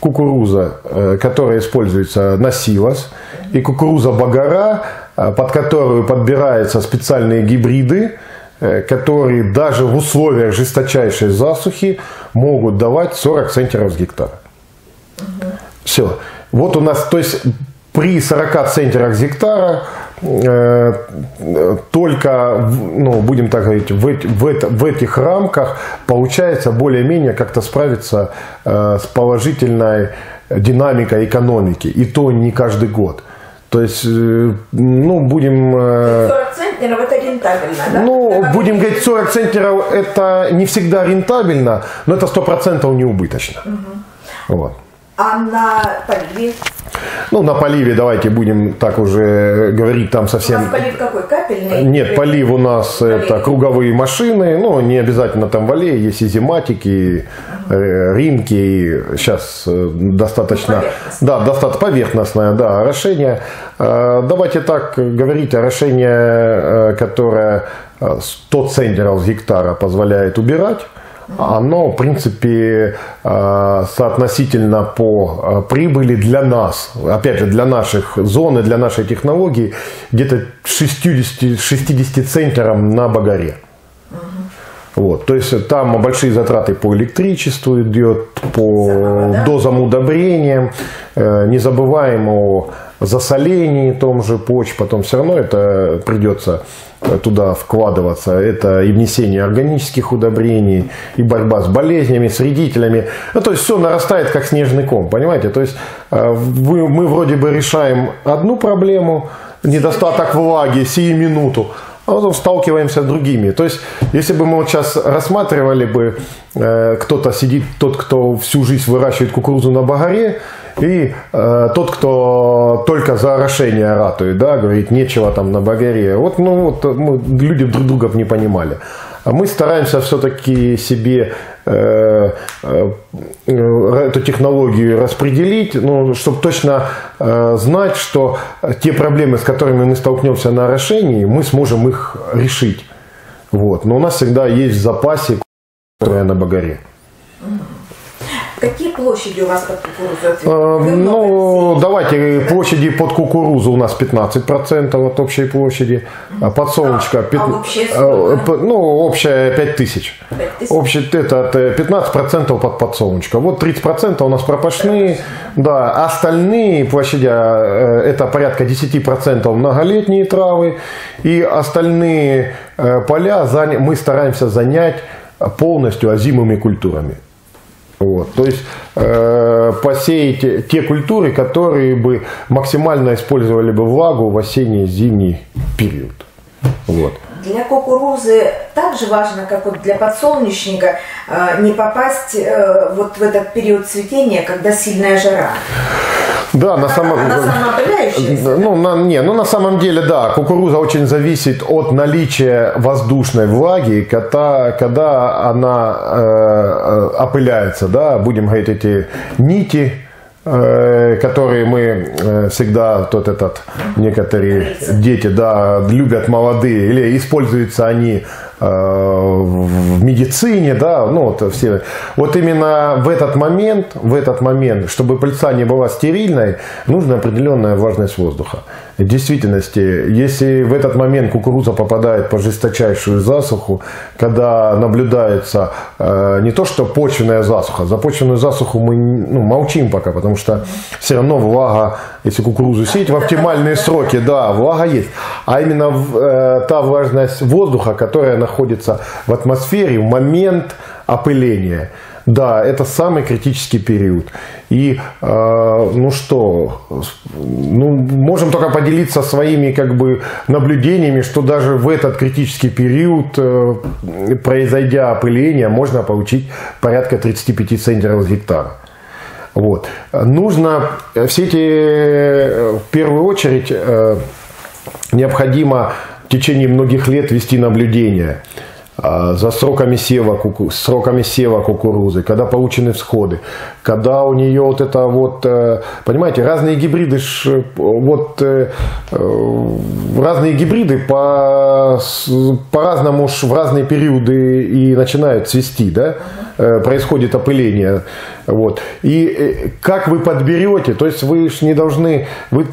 кукуруза, э, которая используется на силос, и кукуруза багара, э, под которую подбираются специальные гибриды, э, которые даже в условиях жесточайшей засухи могут давать 40 центнеров с гектара. Угу. Все. Вот у нас, то есть при 40 центнерах с гектара э, только, ну, будем так говорить, в, в, в этих рамках получается более-менее как-то справиться э, с положительной динамикой экономики. И то не каждый год. То есть, э, ну, будем... 40 центнеров это рентабельно, да? Ну, это будем говорить, 40 центнеров это не всегда рентабельно, но это 100% не убыточно. Угу. Вот. А на поливе? Ну, на поливе давайте будем так уже говорить там совсем... У нас полив какой? Капельный? Нет, полив у нас полив. это круговые машины, ну, не обязательно там вале, есть и зиматики, угу. ринки, сейчас э, достаточно... Ну, да, достаточно поверхностное, да, орошение. Э, давайте так говорить, орошение, которое 100 центнеров с гектара позволяет убирать, оно, в принципе, э, соотносительно по э, прибыли для нас, опять же, для наших зон и для нашей технологии, где-то 60, 60 центнерам на багаре. Вот, то есть там большие затраты по электричеству идет, по дозам удобрениям. Э, не забываем о засолении том же почв, потом все равно это придется туда вкладываться. Это и внесение органических удобрений, и борьба с болезнями, с вредителями. Ну, то есть все нарастает как снежный ком, понимаете? То есть э, мы вроде бы решаем одну проблему, недостаток влаги сию минуту, а потом сталкиваемся с другими. То есть, если бы мы вот сейчас рассматривали бы, э, кто-то сидит, тот, кто всю жизнь выращивает кукурузу на багаре, и э, тот, кто только за орошение ратует, да, говорит, нечего там на багаре. Вот, ну, вот мы, люди друг друга не понимали. А мы стараемся все-таки себе э, э, эту технологию распределить, ну, чтобы точно э, знать, что те проблемы, с которыми мы столкнемся на орошении, мы сможем их решить. Вот. Но у нас всегда есть в запасе, которая на багаре. Какие площади у вас под кукурузу? Э, ну, давайте, площади под кукурузу у нас 15% от общей площади, а подсолнечка... А, а общая э, Ну, общая 5 тысяч. 5 тысяч? Общая, это 15% под подсолнечка. Вот 30% у нас пропашные, да, остальные площади, э, это порядка 10% многолетние травы, и остальные поля мы стараемся занять полностью озимыми культурами. Вот. То есть э, посеять те культуры, которые бы максимально использовали бы влагу в осенне-зимний период. Вот. Для кукурузы также важно, как вот для подсолнечника, э, не попасть э, вот в этот период цветения, когда сильная жара. Да, на самом ну, на, не, ну на самом деле, да, кукуруза очень зависит от наличия воздушной влаги, когда, когда она э, э опыляется, да, будем говорить, эти нити, э, которые мы э, всегда, тот этот, некоторые дети, да, любят молодые, или используются они в медицине, да, ну вот все. Вот именно в этот момент, в этот момент, чтобы пыльца не была стерильной, нужна определенная влажность воздуха. Действительности, если в этот момент кукуруза попадает по жесточайшую засуху, когда наблюдается э, не то что почвенная засуха, за почвенную засуху мы ну, молчим пока, потому что все равно влага, если кукурузу сеять в оптимальные сроки, да, влага есть, а именно э, та влажность воздуха, которая находится в атмосфере в момент опыления. Да, это самый критический период. И, э, ну что, ну, можем только поделиться своими как бы наблюдениями, что даже в этот критический период, э, произойдя опыление, можно получить порядка 35 центнеров с гектара. Вот. Нужно все эти, э, в первую очередь, э, необходимо в течение многих лет вести наблюдение а, за сроками сева, куку, сроками сева кукурузы, когда получены всходы, когда у нее вот это вот, э, понимаете, разные гибриды, вот э, э, разные гибриды по, по-разному в разные периоды и начинают цвести, да, происходит опыление, вот. И как вы подберете, то есть вы же не должны, вы,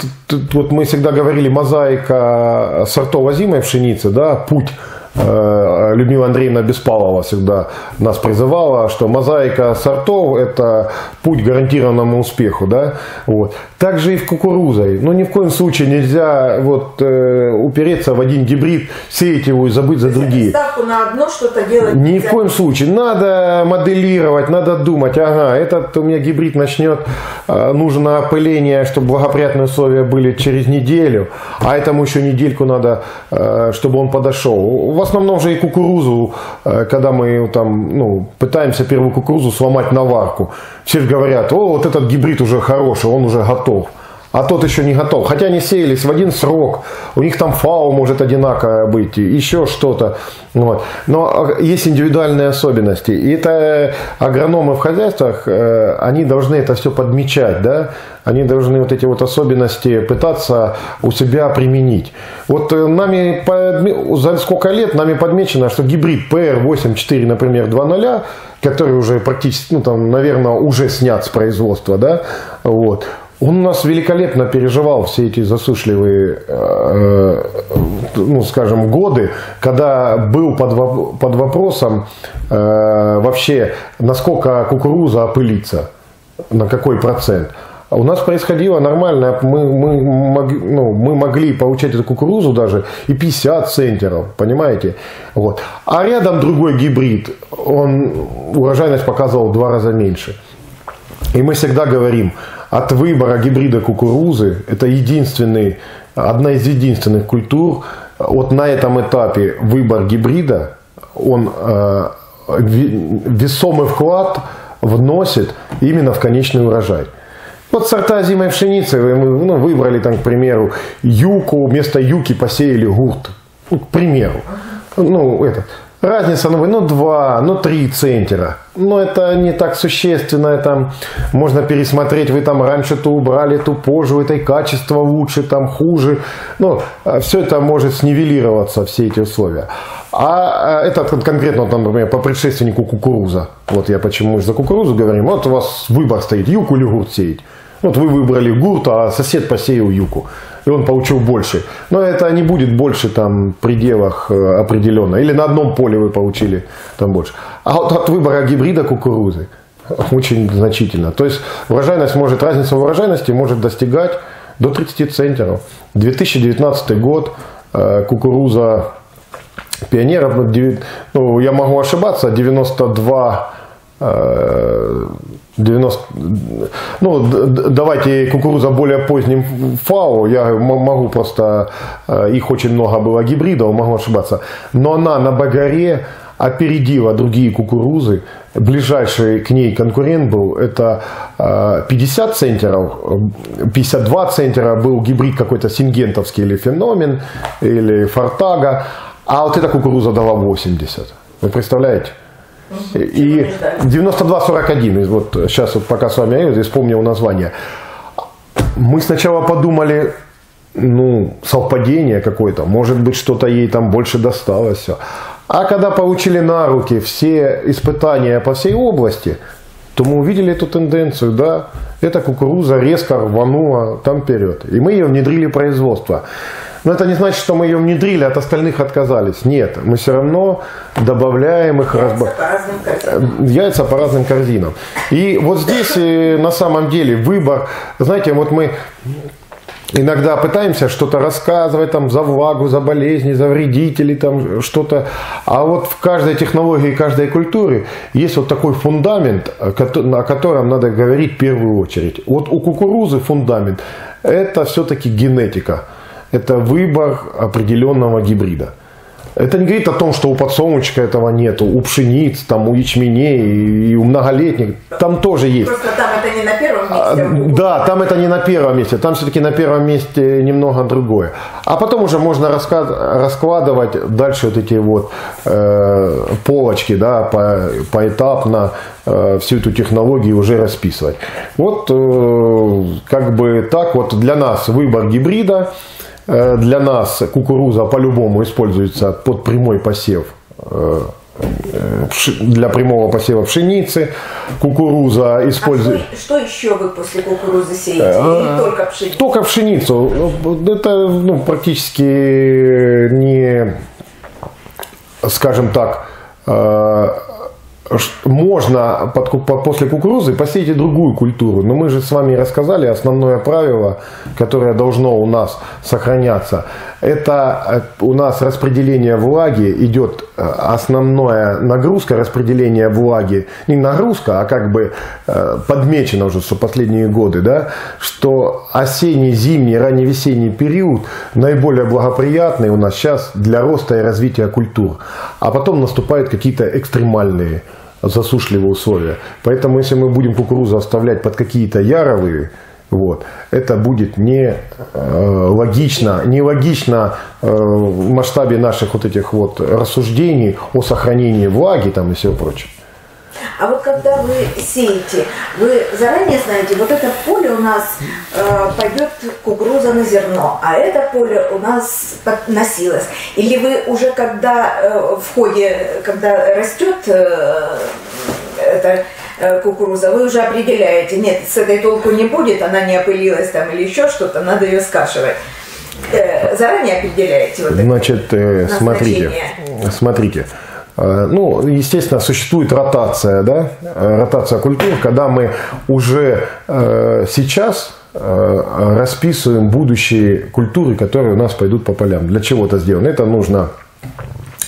вот мы всегда говорили, мозаика сортов озимой пшеницы, да, путь Людмила Андреевна Беспалова всегда нас призывала, что мозаика сортов – это путь к гарантированному успеху. Да? Вот. Также и в кукурузой. Но ну, ни в коем случае нельзя вот, э, упереться в один гибрид, сеять его и забыть за другие. Ставку на одно что-то делать. Ни в коем случае. Надо моделировать, надо думать, ага, этот у меня гибрид начнет, э, нужно опыление, чтобы благоприятные условия были через неделю, а этому еще недельку надо, э, чтобы он подошел основном же и кукурузу, э, когда мы там, ну, пытаемся первую кукурузу сломать на варку. Все говорят, о, вот этот гибрид уже хороший, он уже готов а тот еще не готов. Хотя они сеялись в один срок, у них там фау может одинаково быть, еще что-то. Вот. Но а, есть индивидуальные особенности. И это агрономы в хозяйствах, э, они должны это все подмечать, да? они должны вот эти вот особенности пытаться у себя применить. Вот э, нами за сколько лет нами подмечено, что гибрид PR84, например, 2.0, который уже практически, ну там, наверное, уже снят с производства, да, вот, он у нас великолепно переживал все эти засушливые, э, ну, скажем, годы, когда был под, под вопросом э, вообще, насколько кукуруза опылится, на какой процент. У нас происходило нормально, мы, мы, ну, мы могли получать эту кукурузу даже и 50 центнеров, понимаете? Вот. А рядом другой гибрид, он урожайность показывал в два раза меньше. И мы всегда говорим, от выбора гибрида кукурузы, это единственный, одна из единственных культур, вот на этом этапе выбор гибрида, он э, весомый вклад вносит именно в конечный урожай. Вот сорта зимой пшеницы, мы ну, выбрали там, к примеру, юку, вместо юки посеяли гурт. Ну, к примеру. Ну, этот. Разница, ну, ну 2, ну 3 центера. Но это не так существенно, там можно пересмотреть, вы там раньше то убрали, ту позже, это и качество лучше, там хуже. Ну, а все это может снивелироваться, все эти условия. А, а это конкретно, там, например, по предшественнику кукуруза. Вот я почему за кукурузу говорим. Вот у вас выбор стоит, юку или гурт сеять. Вот вы выбрали гурт, а сосед посеял юку и он получил больше. Но это не будет больше там в пределах э, определенно. Или на одном поле вы получили там больше. А вот от выбора гибрида кукурузы очень значительно. То есть урожайность может, разница в урожайности может достигать до 30 центнеров. 2019 год, э, кукуруза пионеров, ну, я могу ошибаться, 92 90, ну, давайте кукуруза более поздним фау, я могу просто, э, их очень много было гибридов, могу ошибаться, но она на Багаре опередила другие кукурузы, ближайший к ней конкурент был, это 50 э, центнеров, 52 центнера был гибрид какой-то сингентовский или феномен, или фортага, а вот эта кукуруза дала 80. Вы представляете? И 9241, вот сейчас вот пока с вами я вспомнил название. Мы сначала подумали, ну, совпадение какое-то, может быть, что-то ей там больше досталось. А когда получили на руки все испытания по всей области, то мы увидели эту тенденцию, да, эта кукуруза резко рванула там вперед. И мы ее внедрили в производство. Но это не значит, что мы ее внедрили, от остальных отказались. Нет, мы все равно добавляем их. Яйца, разба... по, разным корзинам. Яйца по разным корзинам. И вот здесь э, на самом деле выбор, знаете, вот мы иногда пытаемся что-то рассказывать там за влагу, за болезни, за вредители, там что-то. А вот в каждой технологии, каждой культуре есть вот такой фундамент, о котором надо говорить в первую очередь. Вот у кукурузы фундамент – это все-таки генетика. Это выбор определенного гибрида. Это не говорит о том, что у подсолнечка этого нету, у пшениц, там, у ячменей и у многолетних. Там тоже есть. Просто там это не на первом месте. А, да, там это не на первом месте. Там все-таки на первом месте немного другое. А потом уже можно раскладывать дальше вот эти вот э, полочки, да, по, поэтапно э, всю эту технологию уже расписывать. Вот э, как бы так вот для нас выбор гибрида – для нас кукуруза по-любому используется под прямой посев э, э, для прямого посева пшеницы. Кукуруза использует. А что, что еще вы после кукурузы сеете? Или только пшеницу? Только пшеницу. Это ну, практически не, скажем так, можно после кукурузы посеять и другую культуру. Но мы же с вами рассказали основное правило, которое должно у нас сохраняться. Это э, у нас распределение влаги идет, э, основная нагрузка распределения влаги, не нагрузка, а как бы э, подмечено уже, что последние годы, да, что осенний, зимний, ранневесенний период наиболее благоприятный у нас сейчас для роста и развития культур. А потом наступают какие-то экстремальные засушливые условия. Поэтому если мы будем кукурузу оставлять под какие-то яровые, вот, это будет не э, логично, не логично э, в масштабе наших вот этих вот рассуждений о сохранении влаги там и всего прочего. А вот когда вы сеете, вы заранее знаете, вот это поле у нас э, пойдет кукуруза на зерно, а это поле у нас носилось. Или вы уже когда э, в ходе, когда растет э, это кукуруза, вы уже определяете, нет, с этой толку не будет, она не опылилась там или еще что-то, надо ее скашивать. Э, заранее определяете вот Значит, э, смотрите, смотрите. Э, ну, естественно, существует ротация, да, э, ротация культур, когда мы уже э, сейчас расписываем будущие культуры, которые у нас пойдут по полям. Для чего это сделано? Это нужно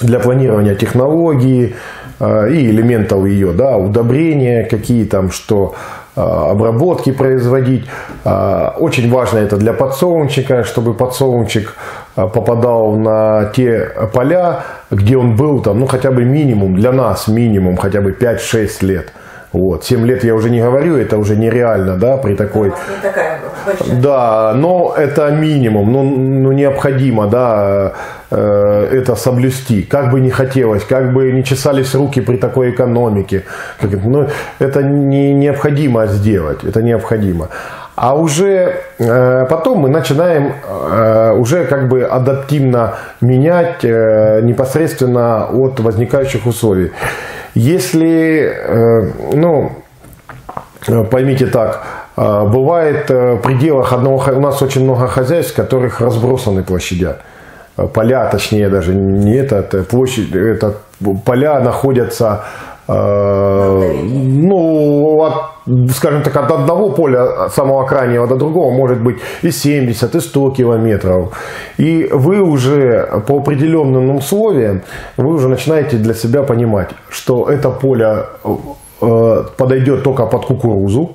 для планирования технологии и элементов ее, да, удобрения какие там, что обработки производить. Очень важно это для подсолнечника, чтобы подсолнечник попадал на те поля, где он был, там, ну хотя бы минимум, для нас минимум, хотя бы 5-6 лет. Вот. 7 лет я уже не говорю, это уже нереально, да, при такой... Да, но это минимум, ну, ну необходимо, да, э, это соблюсти. Как бы не хотелось, как бы не чесались руки при такой экономике. Ну, это не, необходимо сделать, это необходимо. А уже э, потом мы начинаем э, уже как бы адаптивно менять э, непосредственно от возникающих условий. Если, ну, поймите так, бывает в пределах одного, у нас очень много хозяйств, которых разбросаны площадя. Поля, точнее даже не это, это площадь, это поля находятся ну, от скажем так, от одного поля самого крайнего до другого может быть и 70, и 100 километров. И вы уже по определенным условиям, вы уже начинаете для себя понимать, что это поле э, подойдет только под кукурузу.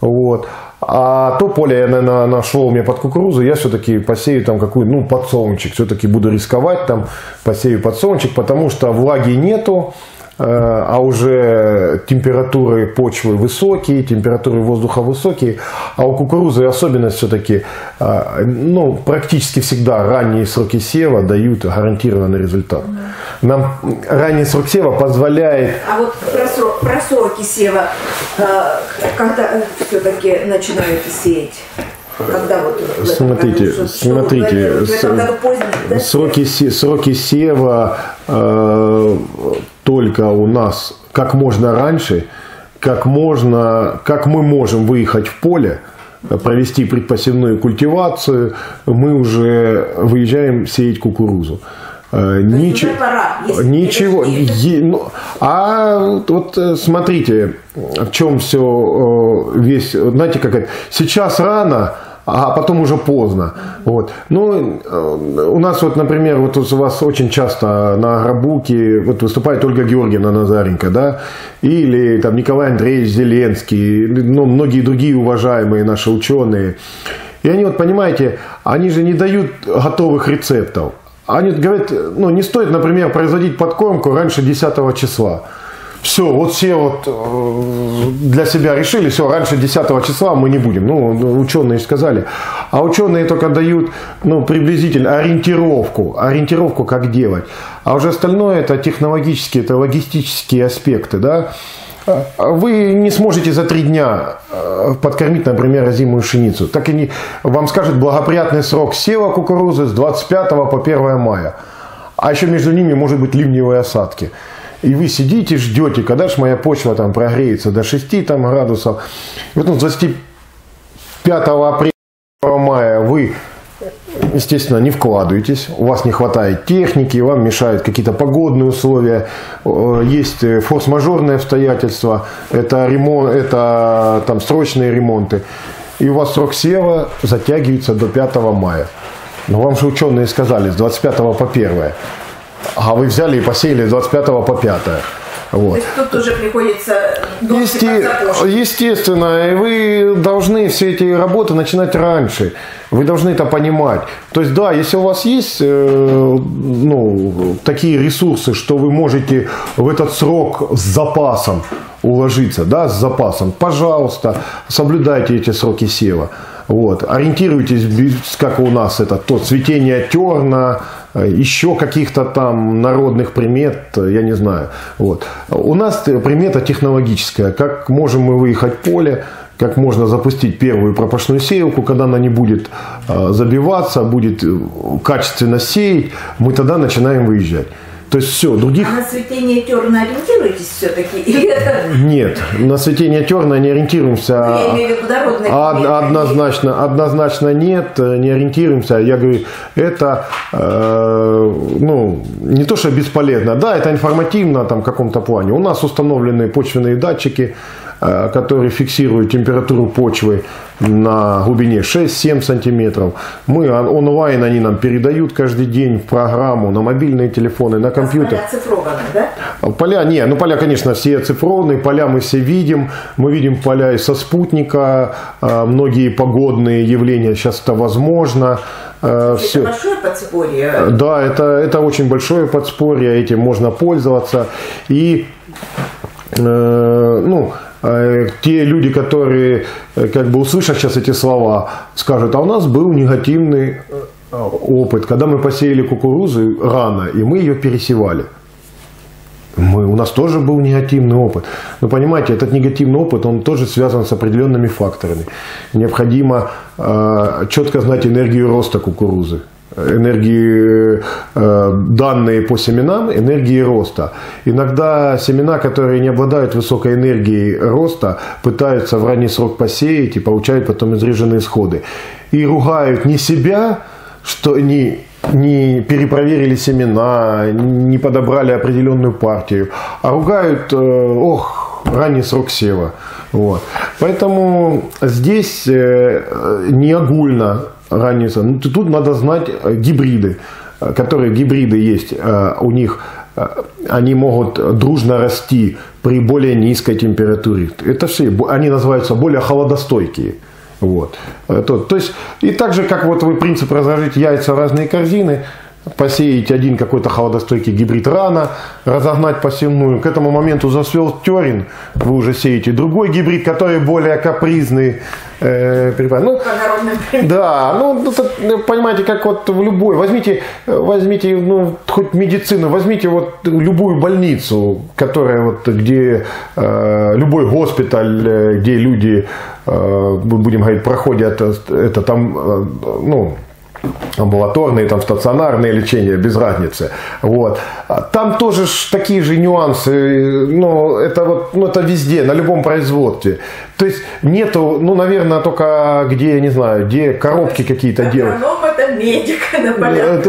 Вот. А то поле я, наверное, нашел мне под кукурузу, я все-таки посею там какой ну, подсолнечек. Все-таки буду рисковать там, посею подсолнечек, потому что влаги нету, а уже температуры почвы высокие, температуры воздуха высокие, а у кукурузы особенность все-таки, э, ну, практически всегда ранние сроки сева дают гарантированный результат. Нам ранний срок сева позволяет... А вот про, срок, про сроки сева, э, когда все-таки начинаете сеять? Когда вот смотрите, году, смотрите, что, в сроки, сроки сева э, только у нас как можно раньше, как можно, как мы можем выехать в поле, провести предпосевную культивацию, мы уже выезжаем сеять кукурузу. Э, ничего, пора, ничего, е, ну, а вот э, смотрите, в чем все весь, знаете, как это, сейчас рано, а потом уже поздно. Вот. Ну, э, у нас вот, например, вот у вас очень часто на Грабуке вот выступает Ольга Георгиевна Назаренко, да, или там Николай Андреевич Зеленский, ну, многие другие уважаемые наши ученые. И они вот, понимаете, они же не дают готовых рецептов. Они говорят, ну, не стоит, например, производить подкормку раньше 10 числа все, вот все вот э, для себя решили, все, раньше 10 числа мы не будем. Ну, ученые сказали. А ученые только дают, ну, приблизительно ориентировку, ориентировку, как делать. А уже остальное это технологические, это логистические аспекты, да. Вы не сможете за три дня э, подкормить, например, озимую пшеницу. Так и не, вам скажет благоприятный срок сева кукурузы с 25 по 1 мая. А еще между ними может быть ливневые осадки и вы сидите, ждете, когда же моя почва там прогреется до 6 там, градусов. И вот 25 апреля мая вы естественно, не вкладываетесь, у вас не хватает техники, вам мешают какие-то погодные условия, э, есть форс-мажорные обстоятельства, это, ремонт, это там, срочные ремонты, и у вас срок сева затягивается до 5 мая. Но вам же ученые сказали, с 25 по 1. А вы взяли и посеяли с 25 по 5. Вот. То есть тут уже приходится Есте... Естественно, и вы должны все эти работы начинать раньше. Вы должны это понимать. То есть, да, если у вас есть э, ну, такие ресурсы, что вы можете в этот срок с запасом уложиться, да, с запасом, пожалуйста, соблюдайте эти сроки сева. Вот. Ориентируйтесь, как у нас это, то цветение терна, еще каких-то там народных примет, я не знаю. Вот. У нас примета технологическая, как можем мы выехать поле, как можно запустить первую пропашную сеялку, когда она не будет э, забиваться, будет э, качественно сеять, мы тогда начинаем выезжать. То есть все, других... А на цветение терна ориентируетесь все-таки? Нет, на цветение терна не ориентируемся. Ну, я имею в виду дородные Од- однозначно, однозначно нет, не ориентируемся. Я говорю, это э, ну, не то, что бесполезно. Да, это информативно там, в каком-то плане. У нас установлены почвенные датчики, который фиксирует температуру почвы на глубине 6-7 сантиметров. Мы онлайн они нам передают каждый день в программу на мобильные телефоны, на компьютер. Поля оцифрованы, да? Поля, не, ну поля, конечно, все оцифрованы, поля мы все видим. Мы видим поля и со спутника, э, многие погодные явления сейчас это возможно. Э, это все. большое подспорье? Да, это, это очень большое подспорье, этим можно пользоваться. И ну, Э, те люди, которые э, как бы услышат сейчас эти слова, скажут, а у нас был негативный э, опыт, когда мы посеяли кукурузу рано, и мы ее пересевали. Мы, у нас тоже был негативный опыт. Но понимаете, этот негативный опыт, он тоже связан с определенными факторами. Необходимо э, четко знать энергию роста кукурузы энергии, э, данные по семенам, энергии роста. Иногда семена, которые не обладают высокой энергией роста, пытаются в ранний срок посеять и получают потом изреженные сходы. И ругают не себя, что они не перепроверили семена, не подобрали определенную партию, а ругают, э, ох, ранний срок сева. Вот. Поэтому здесь э, не огульно ранится. Ну, тут надо знать э, гибриды, э, которые гибриды есть э, у них они могут дружно расти при более низкой температуре. Это все, они называются более холодостойкие. Вот. То, то есть, и так же, как вот вы принцип разложить яйца в разные корзины, посеять один какой-то холодостойкий гибрид рано, разогнать посевную. К этому моменту засвел терен, вы уже сеете другой гибрид, который более капризный. Э, ну, да, ну, это, ну, понимаете, как вот в любой, возьмите, возьмите, ну, хоть медицину, возьмите вот любую больницу, которая вот, где э, любой госпиталь, э, где люди, э, будем говорить, проходят, э, это там, э, ну, амбулаторные, там, стационарные лечения, без разницы. Вот. Там тоже такие же нюансы, но это, вот, ну, это везде, на любом производстве. То есть нету, ну, наверное, только где, я не знаю, где коробки какие-то делают. это медик на полях.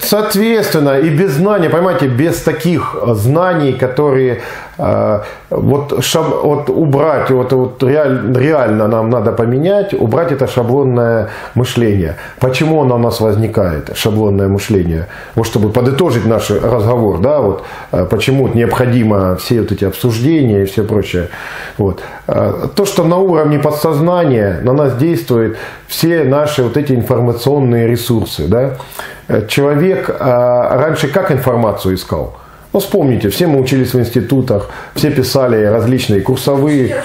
Соответственно, и без знаний, понимаете, без таких знаний, которые вот, шаб, вот убрать, вот, вот реаль, реально нам надо поменять, убрать это шаблонное мышление. Почему оно у нас возникает, шаблонное мышление? Вот чтобы подытожить наш разговор, да, вот, э, почему необходимо все вот эти обсуждения и все прочее. Вот. То, что на уровне подсознания на нас действует все наши вот эти информационные ресурсы. Да? Человек а, раньше как информацию искал? Ну, вспомните, все мы учились в институтах, все писали различные курсовые,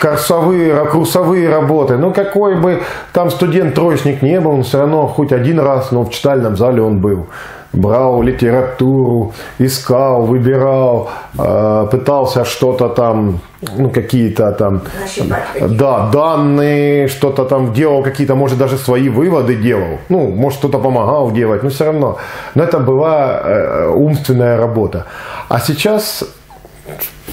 курсовые, курсовые работы. Ну, какой бы там студент-троечник не был, он все равно хоть один раз, но в читальном зале он был брал литературу, искал, выбирал, э, пытался что-то там, ну какие-то там, да, данные, что-то там делал, какие-то, может, даже свои выводы делал. Ну, может, кто-то помогал делать, но все равно. Но это была э, умственная работа. А сейчас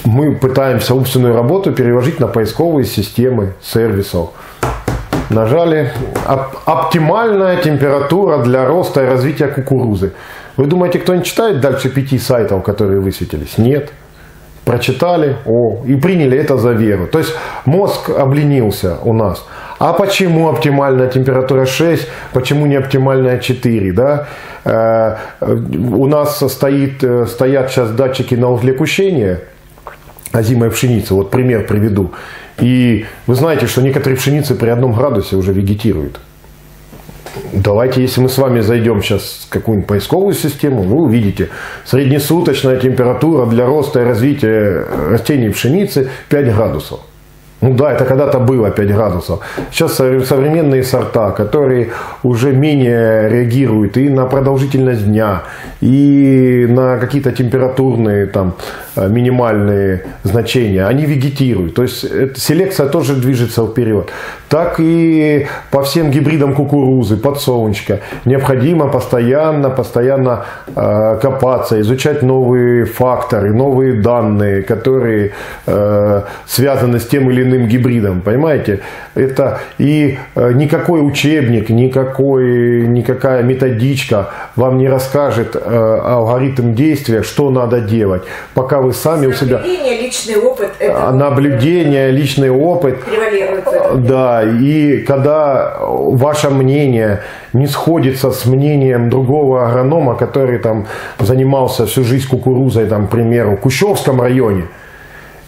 мы пытаемся умственную работу переложить на поисковые системы сервисов. Нажали оптимальная температура для роста и развития кукурузы. Вы думаете, кто-нибудь читает дальше пяти сайтов, которые высветились? Нет. Прочитали, о, и приняли это за веру. То есть мозг обленился у нас. А почему оптимальная температура 6, почему не оптимальная 4? Да? Э, у нас стоит, э, стоят сейчас датчики на узле кущения озимой пшеницы. Вот пример приведу. И вы знаете, что некоторые пшеницы при одном градусе уже вегетируют. Давайте, если мы с вами зайдем сейчас в какую-нибудь поисковую систему, вы увидите среднесуточная температура для роста и развития растений пшеницы 5 градусов. Ну да, это когда-то было 5 градусов. Сейчас современные сорта, которые уже менее реагируют и на продолжительность дня, и на какие-то температурные там минимальные значения, они вегетируют. То есть селекция тоже движется вперед. Так и по всем гибридам кукурузы, подсолнечка. Необходимо постоянно, постоянно э, копаться, изучать новые факторы, новые данные, которые э, связаны с тем или иным гибридом, понимаете? Это и э, никакой учебник, никакой, никакая методичка вам не расскажет э, алгоритм действия, что надо делать, пока вы сами у себя... личный опыт. Это а, наблюдение, личный опыт. Да, и когда ваше мнение не сходится с мнением другого агронома, который там занимался всю жизнь кукурузой, там, к примеру, в Кущевском районе,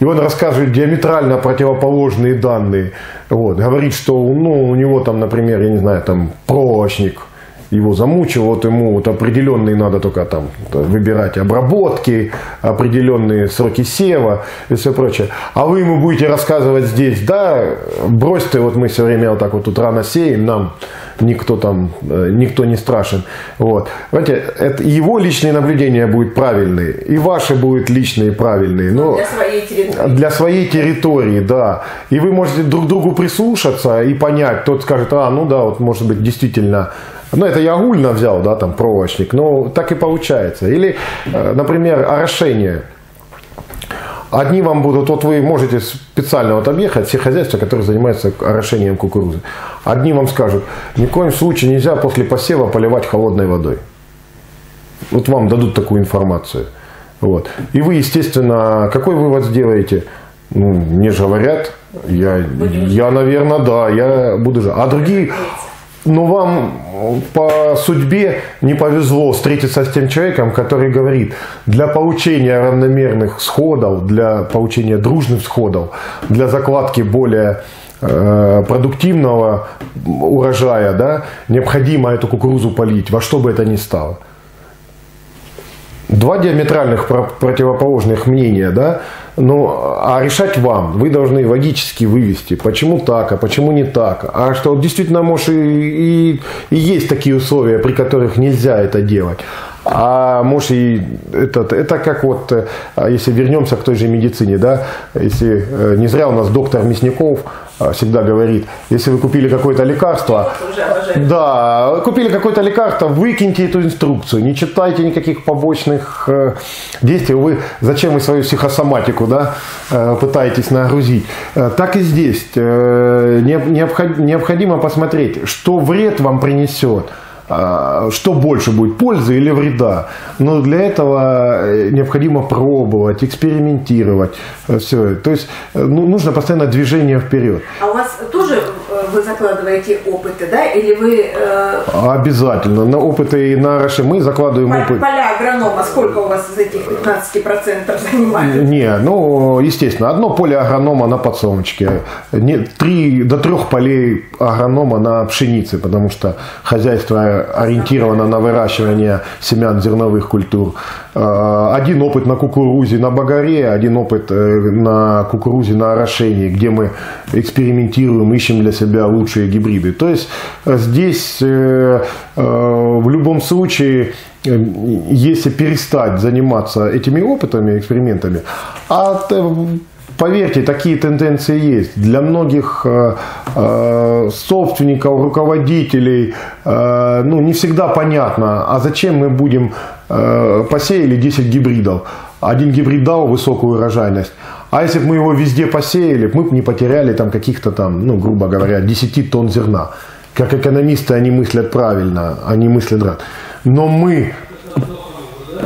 и он рассказывает диаметрально противоположные данные. Вот. Говорит, что ну, у него там, например, я не знаю, там проволочник его замучил, вот ему вот определенные надо только там выбирать обработки, определенные сроки сева и все прочее. А вы ему будете рассказывать здесь, да, брось ты, вот мы все время вот так вот тут рано сеем, нам никто там, э, никто не страшен. Вот. Понимаете, это его личные наблюдения будут правильные, и ваши будут личные правильные. Но для своей территории. Для своей территории, да. И вы можете друг другу прислушаться и понять. Тот скажет, а, ну да, вот может быть действительно ну, это я огульно взял, да, там, проволочник, но так и получается. Или, э, например, орошение. Одни вам будут, вот вы можете специально вот объехать все хозяйства, которые занимаются орошением кукурузы. Одни вам скажут, ни в коем случае нельзя после посева поливать холодной водой. Вот вам дадут такую информацию. Вот. И вы, естественно, какой вывод сделаете? Ну, мне же говорят, я, я, наверное, да, я буду же. А другие, но вам по судьбе не повезло встретиться с тем человеком, который говорит, для получения равномерных сходов, для получения дружных сходов, для закладки более э, продуктивного урожая, да, необходимо эту кукурузу полить, во что бы это ни стало. Два диаметральных противоположных мнения, да, ну, а решать вам. Вы должны логически вывести, почему так, а почему не так. А что действительно, может, и, и, и есть такие условия, при которых нельзя это делать. А может и этот, это как вот, э, если вернемся к той же медицине, да, если э, не зря у нас доктор Мясников всегда говорит, если вы купили какое-то лекарство, да, купили какое-то лекарство, выкиньте эту инструкцию, не читайте никаких побочных действий, вы зачем вы свою психосоматику, да, пытаетесь нагрузить. Так и здесь необходимо посмотреть, что вред вам принесет что больше будет, пользы или вреда. Но для этого э, необходимо пробовать, экспериментировать. Э, Все. То есть э, ну, нужно постоянно движение вперед. А у вас тоже вы закладываете опыты, да? Или вы... Э... Обязательно. На опыты и на Раши мы закладываем Поля, опыт. Поля агронома сколько у вас из этих 15% занимает? Не, ну, естественно, одно поле агронома на подсолнечке, не, три, до трех полей агронома на пшенице, потому что хозяйство ориентировано на выращивание семян зерновых культур. А, один опыт на кукурузе на багаре, один опыт э, на кукурузе на орошении, где мы экспериментируем, ищем для себя лучшие гибриды. То есть э, здесь э, в любом случае если перестать заниматься этими опытами, экспериментами, а Поверьте, такие тенденции есть. Для многих э, э, собственников, руководителей э, ну, не всегда понятно, а зачем мы будем э, посеяли 10 гибридов. Один гибрид дал высокую урожайность. А если бы мы его везде посеяли, мы бы не потеряли там каких-то там, ну, грубо говоря, 10 тонн зерна. Как экономисты они мыслят правильно, они мыслят рад. Но мы,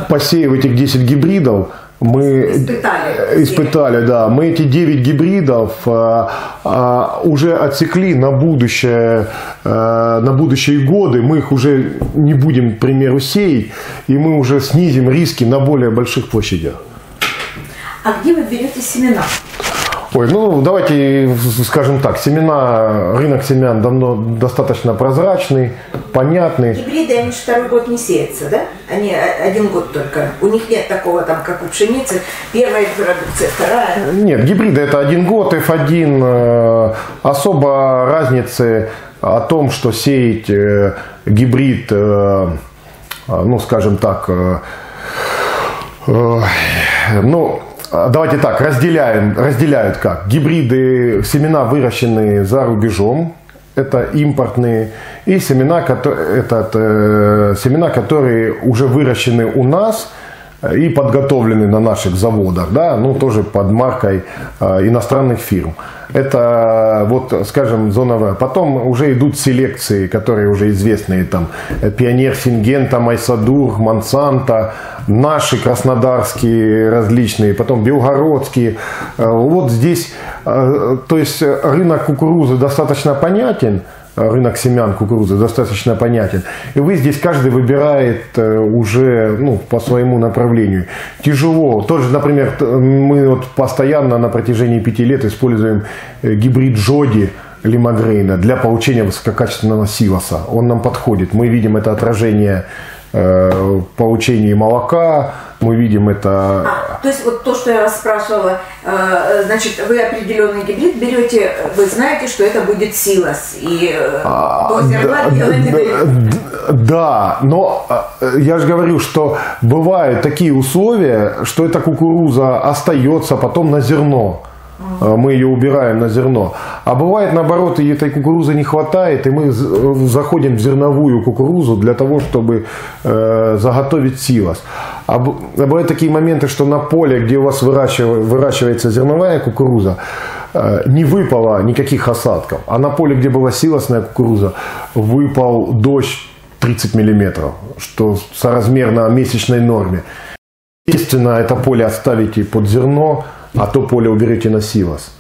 посеяв этих 10 гибридов, мы испытали, испытали да. Мы эти 9 гибридов а, а, уже отсекли на будущее, а, на будущие годы. Мы их уже не будем, к примеру, сеять, и мы уже снизим риски на более больших площадях. А где вы берете семена? Ой, ну давайте скажем так, семена, рынок семян давно достаточно прозрачный, понятный. Гибриды, они же второй год не сеются, да? Они один год только. У них нет такого там, как у пшеницы, первая продукция, вторая. Нет, гибриды это один год, F1, э, особо разницы о том, что сеять э, гибрид, э, ну скажем так, ну давайте так, разделяем, разделяют как. Гибриды, семена, выращенные за рубежом, это импортные, и семена, это, это, семена, которые уже выращены у нас и подготовлены на наших заводах, да, ну тоже под маркой э, иностранных фирм. Это вот, скажем, зоновая. Потом уже идут селекции, которые уже известные, там, Пионер Сингента, Майсадур, Монсанто, наши краснодарские различные, потом белгородские. Э, вот здесь, э, то есть рынок кукурузы достаточно понятен, рынок семян кукурузы достаточно понятен. И вы здесь каждый выбирает э, уже ну, по своему направлению. Тяжело. Тоже, например, мы вот постоянно на протяжении пяти лет используем э, гибрид Джоди Лимагрейна для получения высококачественного силоса. Он нам подходит. Мы видим это отражение э, получении молока, мы видим это... А, то есть вот то, что я вас спрашивала, значит, вы определенный гибрид берете, вы знаете, что это будет силос, и э, а, да, делаете... Да, да, но э, я же говорю, что бывают такие условия, что эта кукуруза остается потом на зерно. Мы ее убираем на зерно. А бывает наоборот, и этой кукурузы не хватает, и мы заходим в зерновую кукурузу для того, чтобы э, заготовить силос. А, а бывают такие моменты, что на поле, где у вас выращивается зерновая кукуруза, э, не выпало никаких осадков. А на поле, где была силосная кукуруза, выпал дождь 30 миллиметров, что соразмерно месячной норме. Естественно, это поле оставите под зерно, а то поле уберете на силос.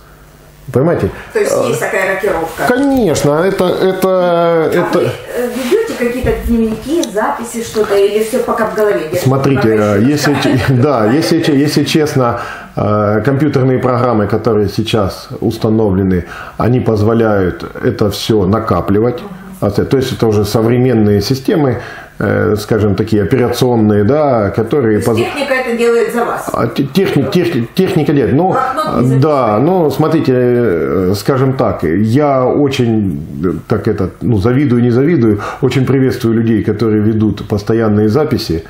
Понимаете? То есть есть такая рокировка? Конечно, это... это, а это... Вы э, какие-то дневники, записи, что-то, или все пока в голове? Смотрите, если, да, если, если честно, э, компьютерные программы, которые сейчас установлены, они позволяют это все накапливать. То есть это уже современные системы, Э, скажем, такие операционные, да, которые... То есть техника это делает за вас? А, техник, тех, техника нет. Ну, да, ну, смотрите, э, скажем так, я очень, так это, ну, завидую, не завидую, очень приветствую людей, которые ведут постоянные записи,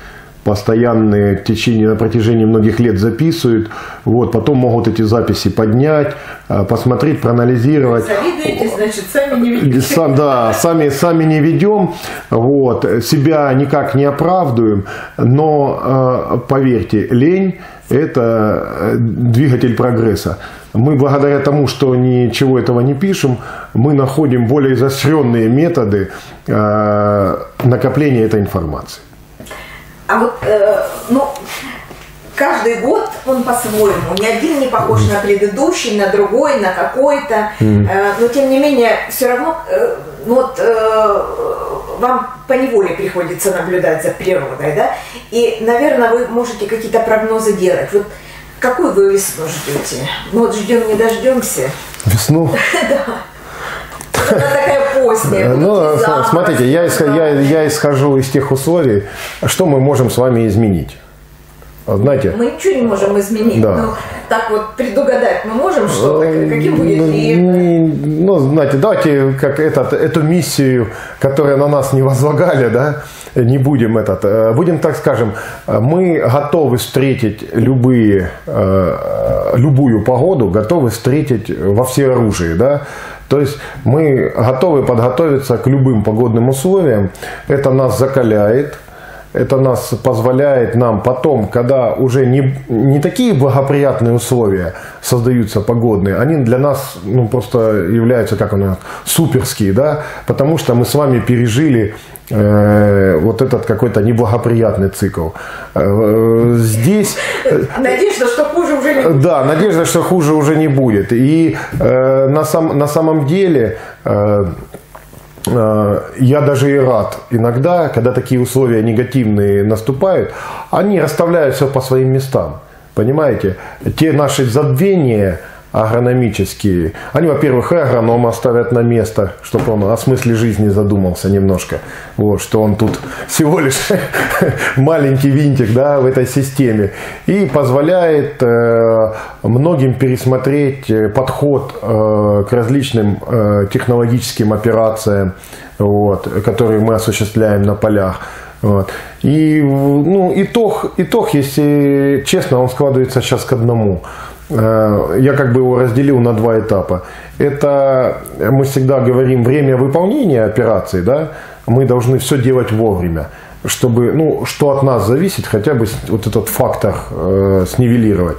постоянные в течение, на протяжении многих лет записывают, вот, потом могут эти записи поднять, а, посмотреть, проанализировать. Завидуете, значит, сами не ведете. Сам, да, сами, сами не ведем, вот, себя никак не оправдываем, но а, поверьте, лень – это э, двигатель прогресса. Мы благодаря тому, что ничего этого не пишем, мы находим более изощренные методы э, накопления этой информации. А вот, э, ну, каждый год он по-своему. Ни один не похож на предыдущий, на другой, на какой-то. Mm. Э, но тем не менее, все равно, э, ну вот э, вам по неволе приходится наблюдать за природой, да? И, наверное, вы можете какие-то прогнозы делать. Вот Какую вы весну ждете? Ну вот ждем, не дождемся. Весну? Да. Она такая поздняя. Ну, смотрите, я, я, я исхожу из тех условий, что мы можем с вами изменить. Знаете, мы ничего не можем изменить. Да. Но так вот предугадать мы можем что-то, э, каким будет лето. Ну, знаете, давайте как этот, эту миссию, которую на нас не возлагали, да, не будем этот, э, будем так скажем, мы готовы встретить любые, э, любую погоду, готовы встретить во все оружие, да, то есть мы готовы подготовиться к любым погодным условиям, это нас закаляет, это нас позволяет нам потом, когда уже не, не такие благоприятные условия создаются погодные, они для нас ну, просто являются, как у нас, суперские, да, потому что мы с вами пережили вот этот какой-то неблагоприятный цикл. Э, здесь... Э, надежда, что хуже уже не будет. Да, надежда, что хуже уже не будет. И э, на, сам, на самом деле... Э, Э, я даже и рад иногда, когда такие условия негативные наступают, они расставляют все по своим местам. Понимаете? Те наши забвения, агрономические. Они, во-первых, и агронома ставят на место, чтобы он о смысле жизни задумался немножко. Вот, что он тут всего лишь маленький винтик да, в этой системе. И позволяет э, многим пересмотреть э, подход э, к различным э, технологическим операциям, вот, которые мы осуществляем на полях. Вот. И ну, итог, итог, если честно, он складывается сейчас к одному – я как бы его разделил на два этапа. Это мы всегда говорим время выполнения операции, да, мы должны все делать вовремя, чтобы, ну, что от нас зависит, хотя бы вот этот фактор э, снивелировать.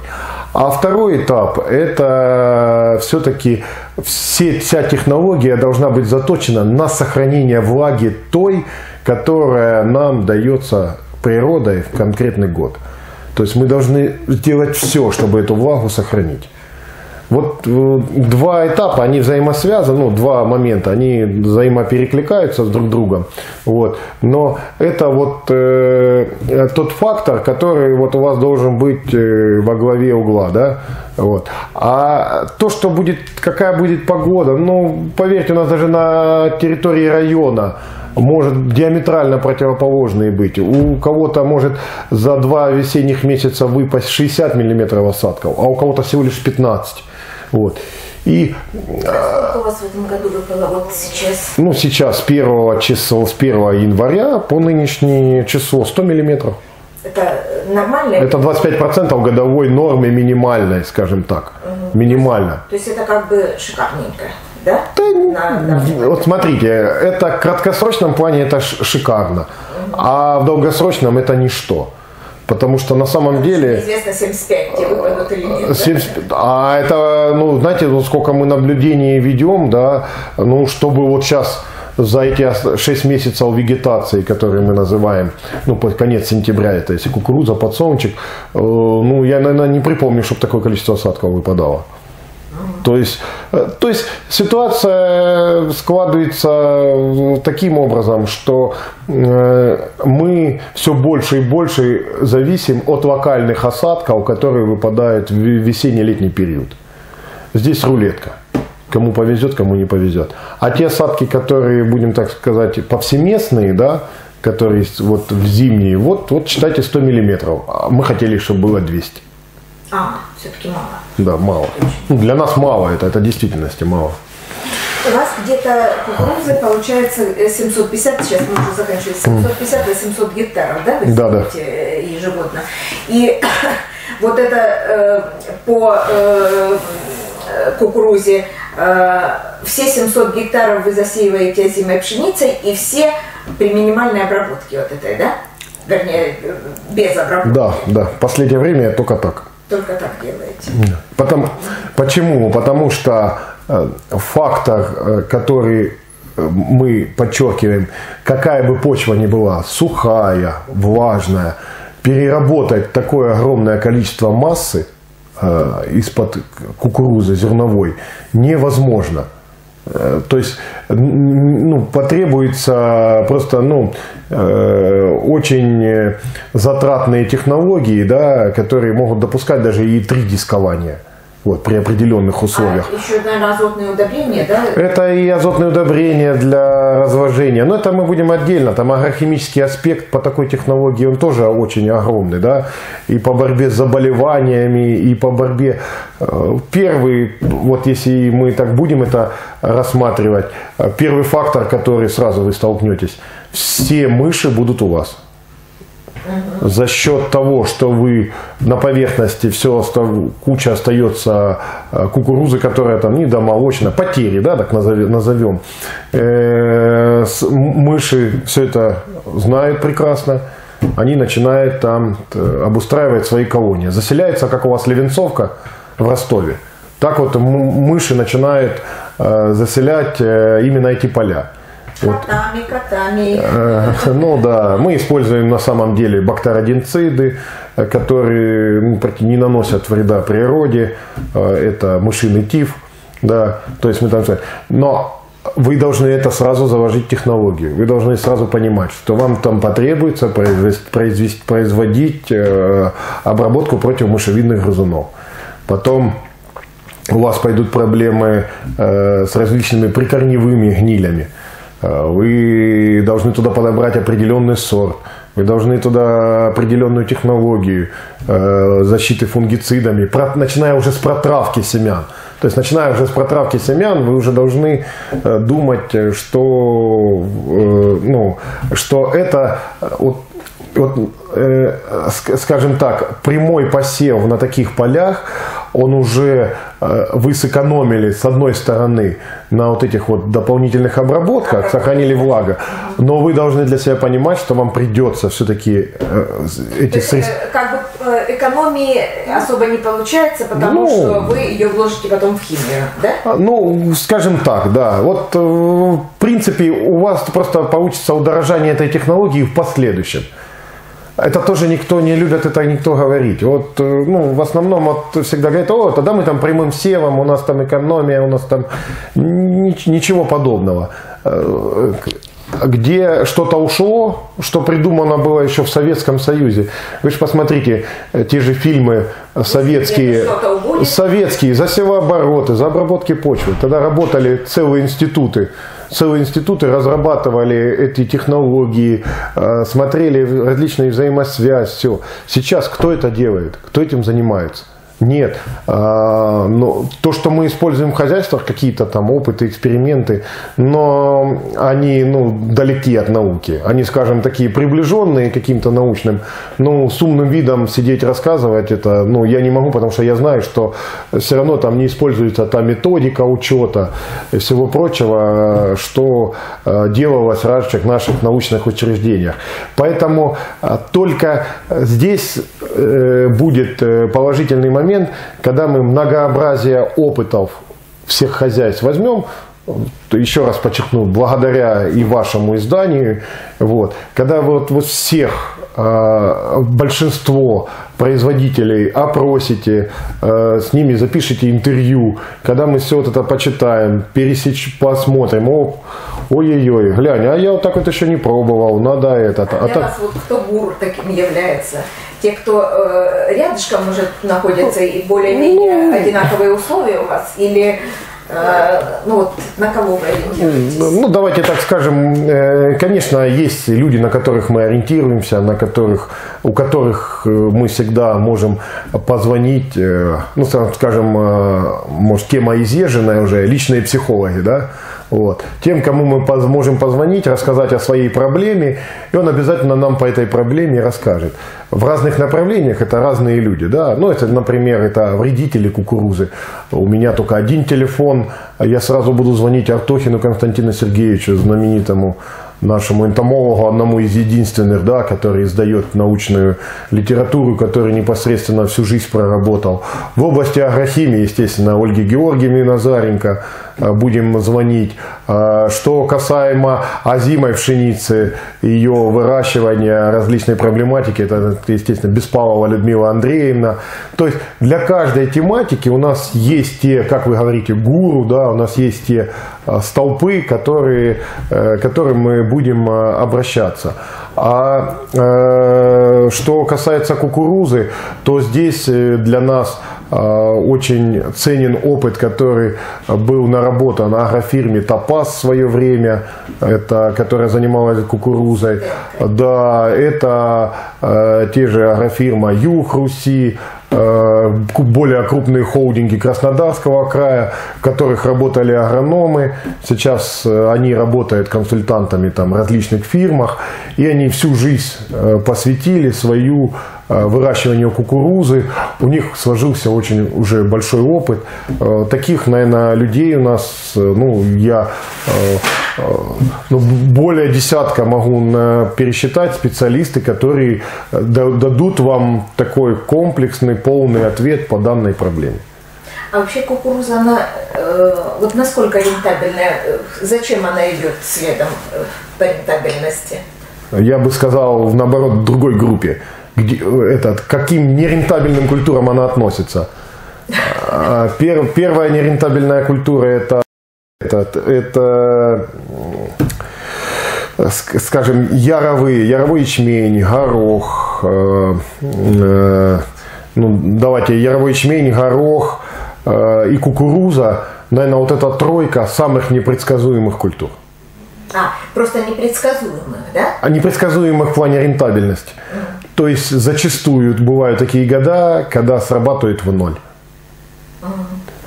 А второй этап – это все-таки все, вся технология должна быть заточена на сохранение влаги той, которая нам дается природой в конкретный год. То есть мы должны сделать все, чтобы эту влагу сохранить. Вот э, два этапа, они взаимосвязаны, ну, два момента, они взаимоперекликаются с друг другом. Вот. Но это вот э, тот фактор, который вот у вас должен быть э, во главе угла. Да? Вот. А то, что будет, какая будет погода, ну, поверьте, у нас даже на территории района может диаметрально противоположные быть. У кого-то может за два весенних месяца выпасть 60 миллиметров осадков, а у кого-то всего лишь 15. Вот. И, Сколько у вас в этом году выпало вот сейчас? Ну, сейчас с 1 числа, с 1 января по нынешнее число 100 миллиметров. Это нормально? Это 25% годовой нормы минимальной, скажем так. Угу. Минимально. То есть это как бы шикарненько да? да на, на... Вот смотрите, это в краткосрочном плане это шикарно, угу. а в долгосрочном это ничто. Потому что на самом Потому деле... Известно 75, где выпадут или нет. 70, да? А это, ну, знаете, вот сколько мы наблюдений ведем, да, ну, чтобы вот сейчас за эти 6 месяцев вегетации, которые мы называем, ну, под конец сентября, это если кукуруза, подсолнечек, э, ну, я, наверное, не припомню, чтобы такое количество осадков выпадало. То есть, э, то есть ситуация складывается таким образом, что э, мы все больше и больше зависим от локальных осадков, которые выпадают в весенне-летний период. Здесь рулетка. Кому повезет, кому не повезет. А те осадки, которые, будем так сказать, повсеместные, да, которые вот в зимние, вот, вот считайте 100 миллиметров. А мы хотели, чтобы было 200. А, все-таки мало. Да, мало. Ну, для нас мало, это, это действительности мало. у вас где-то кукурузы получается 750, сейчас мы уже заканчиваем, 750 до 700 гектаров, да, вы да, да. ежегодно. И вот это э, по э, кукурузе э, все 700 гектаров вы засеиваете зимой пшеницей и все при минимальной обработке вот этой, да? Вернее, без обработки. Да, да. В последнее время только так. Только так делаете. Потому, почему? Потому что э, фактор, э, который э, мы подчеркиваем, какая бы почва ни была, сухая, влажная, переработать такое огромное количество массы из-под кукурузы зерновой невозможно. То есть ну, потребуется просто ну, э, очень затратные технологии, да, которые могут допускать даже и три дискования вот, при определенных условиях. А еще, наверное, азотные удобрения, да? Это и азотные удобрения для разложения. Но это мы будем отдельно. Там агрохимический аспект по такой технологии, он тоже очень огромный. Да? И по борьбе с заболеваниями, и по борьбе... Э, первый, вот если мы так будем это рассматривать, э, первый фактор, который сразу вы столкнетесь, все мыши будут у вас за счет того, что вы на поверхности все куча остается э, кукурузы, которая там не домолочная, потери, да, так назовем. Э, мыши все это знают прекрасно, они начинают там э, обустраивать свои колонии. Заселяется, как у вас Левенцовка в Ростове. Так вот мыши начинают заселять именно эти поля. Котами, котами. Э, ну да, мы используем на самом деле бактеродинциды, э, которые ну, не наносят вреда природе. Э, это мышиный тиф. Да, то есть мы там... Но вы должны это сразу заложить технологию. Вы должны сразу понимать, что вам там потребуется произвести, производить обработку против мышевидных грызунов. Потом у вас пойдут проблемы с различными прикорневыми гнилями. Э, вы должны туда подобрать определенный сорт, вы должны туда определенную технологию э, защиты фунгицидами, начиная уже с протравки семян. То есть, начиная уже с протравки семян, вы уже должны э, думать, что, ну, что это вот, вот, скажем так, прямой посев на таких полях, он уже э, вы сэкономили с одной стороны на вот этих вот дополнительных обработках, сохранили влага, но вы должны для себя понимать, что вам придется все-таки э, эти средства... Э, как бы экономии особо не получается, потому ну, что вы ее вложите потом в химию, да? А, ну, скажем так, да. Вот в принципе у вас просто получится удорожание этой технологии в последующем. Это тоже никто не любит, это никто говорить. Вот, э, ну, в основном вот всегда говорят, о, тогда мы там прямым севом, у нас там экономия, у нас там ничего подобного. Э, где что-то ушло, что придумано было еще в Советском Союзе. Вы же посмотрите, э, те же фильмы советские, советские за севообороты, за обработки почвы. Тогда работали целые институты целые институты разрабатывали эти технологии, э, смотрели различные взаимосвязь, все. Сейчас кто это делает? Кто этим занимается? Нет. А, но то, что мы используем в хозяйствах, какие-то там опыты, эксперименты, но они ну, далеки от науки. Они, скажем, такие приближенные каким-то научным, но с умным видом сидеть рассказывать это, ну, я не могу, потому что я знаю, что все равно там не используется та методика учета и всего прочего, что а, делалось раньше в наших научных учреждениях. Поэтому а, только здесь э, будет э, положительный момент, момент, когда мы многообразие опытов всех хозяйств возьмем, еще раз подчеркну, благодаря и вашему изданию, вот, когда вот, вот всех, большинство производителей опросите, э, с ними запишите интервью, когда мы все вот это почитаем, пересечь, посмотрим, о, ой-ой-ой, глянь, а я вот так вот еще не пробовал, надо это. А, а для так... вот кто гуру таким является? те, кто э, рядышком может находится и более-менее ну, одинаковые условия у вас, или э, ну вот на кого вы ориентируетесь? Ну давайте так скажем, э, конечно, есть люди, на которых мы ориентируемся, на которых, у которых э, мы всегда можем позвонить, э, ну скажем, может тема изъезженная уже, личные психологи, да, Вот. Тем, кому мы можем позвонить, рассказать о своей проблеме, и он обязательно нам по этой проблеме расскажет. В разных направлениях это разные люди. Да? Ну, это, например, это вредители кукурузы. У меня только один телефон, я сразу буду звонить Артохину Константину Сергеевичу, знаменитому нашему энтомологу, одному из единственных, да, который издает научную литературу, который непосредственно всю жизнь проработал. В области агрохимии, естественно, Ольги Георгиевны Назаренко будем звонить. Э, что касаемо озимой пшеницы, ее выращивания, различной проблематики, это, естественно, Беспалова Людмила Андреевна. То есть для каждой тематики у нас есть те, как вы говорите, гуру, да, у нас есть те э, столпы, которые, которым мы будем э, обращаться. А э, что касается кукурузы, то здесь э, для нас очень ценен опыт, который был наработан агрофирме Топаз в свое время, это, которая занималась кукурузой. Да, это те же агрофирма Юг Руси, Э, более крупные холдинги Краснодарского края, в которых работали агрономы. Сейчас э, они работают консультантами там, в различных фирмах, и они всю жизнь э, посвятили свою выращиванию кукурузы. У них сложился очень уже большой опыт. Таких, наверное, людей у нас, ну, я ну, более десятка могу пересчитать специалисты, которые дадут вам такой комплексный полный ответ по данной проблеме. А вообще кукуруза, она э, вот насколько рентабельная, э, зачем она идет следом э, по рентабельности? Я бы сказал, наоборот, в другой группе. Где, этот, каким нерентабельным культурам она относится? А, пер, первая нерентабельная культура это, это, это скажем, яровые, яровой ячмень, горох, э, э, ну, давайте, яровой ячмень, горох э, и кукуруза, наверное, вот эта тройка самых непредсказуемых культур. А, просто непредсказуемых, да? А непредсказуемых в плане рентабельности. Mm. То есть зачастую бывают такие года, когда срабатывает в ноль.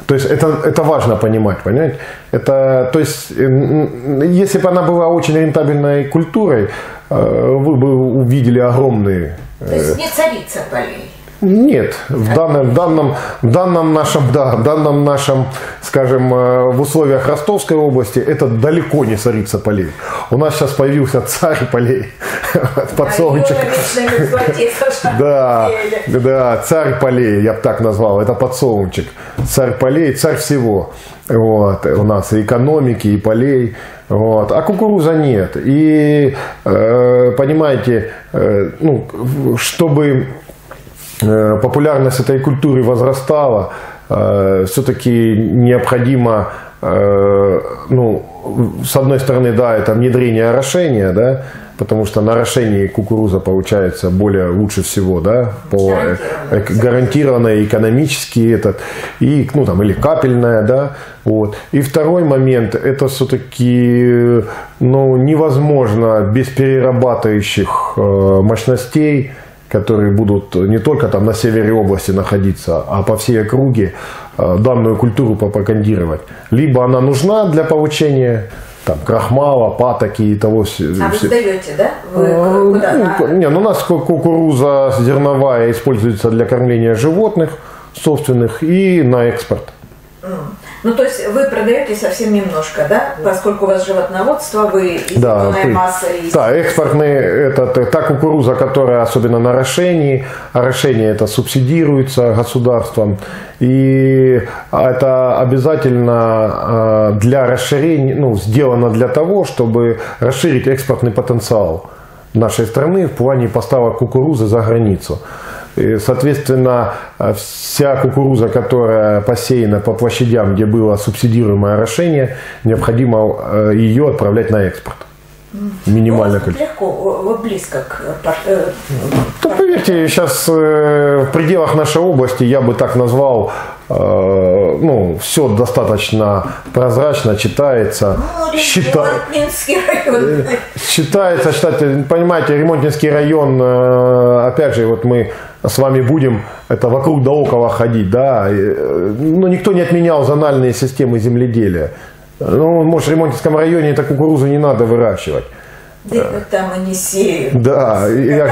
То есть это, это важно понимать, понимаете? Это, то есть, если бы она была очень рентабельной культурой, э, вы бы увидели огромные... То есть не царица полей. Нет, в данном, данном, данном нашем, да, данном нашем, скажем, э, в условиях Ростовской области это далеко не царица полей. У нас сейчас появился царь полей, подсолнечек. Да, да, царь полей, я бы так назвал, это подсолнечек. Царь полей, царь всего. Вот, у нас и экономики, и полей. Вот. А кукуруза нет. И э, понимаете, э, ну, чтобы популярность этой культуры возрастала, э, все-таки необходимо, э, ну, с одной стороны, да, это внедрение орошения, да, потому что на орошении кукуруза получается более лучше всего, да, по гарантированно экономически этот, и, ну, там, или капельная, да, вот. И второй момент, это все-таки, ну, невозможно без перерабатывающих мощностей, которые будут не только там на севере области находиться, а по всей округе э, данную культуру пропагандировать. Либо она нужна для получения там, крахмала, патоки и того всего. А вы сдаете, да? Вы э, куда? Ну, не, ну, у нас кукуруза зерновая используется для кормления животных собственных и на экспорт. Ну, то есть вы продаете совсем немножко, да? Поскольку у вас животноводство, вы да, масса и... Да, экспортный, это та кукуруза, которая особенно на орошении, орошение это субсидируется государством, и это обязательно а, для расширения, ну, сделано для того, чтобы расширить экспортный потенциал нашей страны в плане поставок кукурузы за границу. И, соответственно, вся кукуруза, которая посеяна по площадям, где было субсидируемое орошение, необходимо э, ее отправлять на экспорт. Минимально ну, легко, вы близко к... Э, да, поверьте, сейчас э, в пределах нашей области я бы так назвал, ну, все достаточно прозрачно читается. Ну, Счита... район. Считается, считайте, понимаете, Ремонтинский район, опять же, вот мы с вами будем это вокруг да около ходить, да, но никто не отменял зональные системы земледелия. Ну, может, в Ремонтинском районе это кукурузу не надо выращивать. Да, там они сеют. Да, я,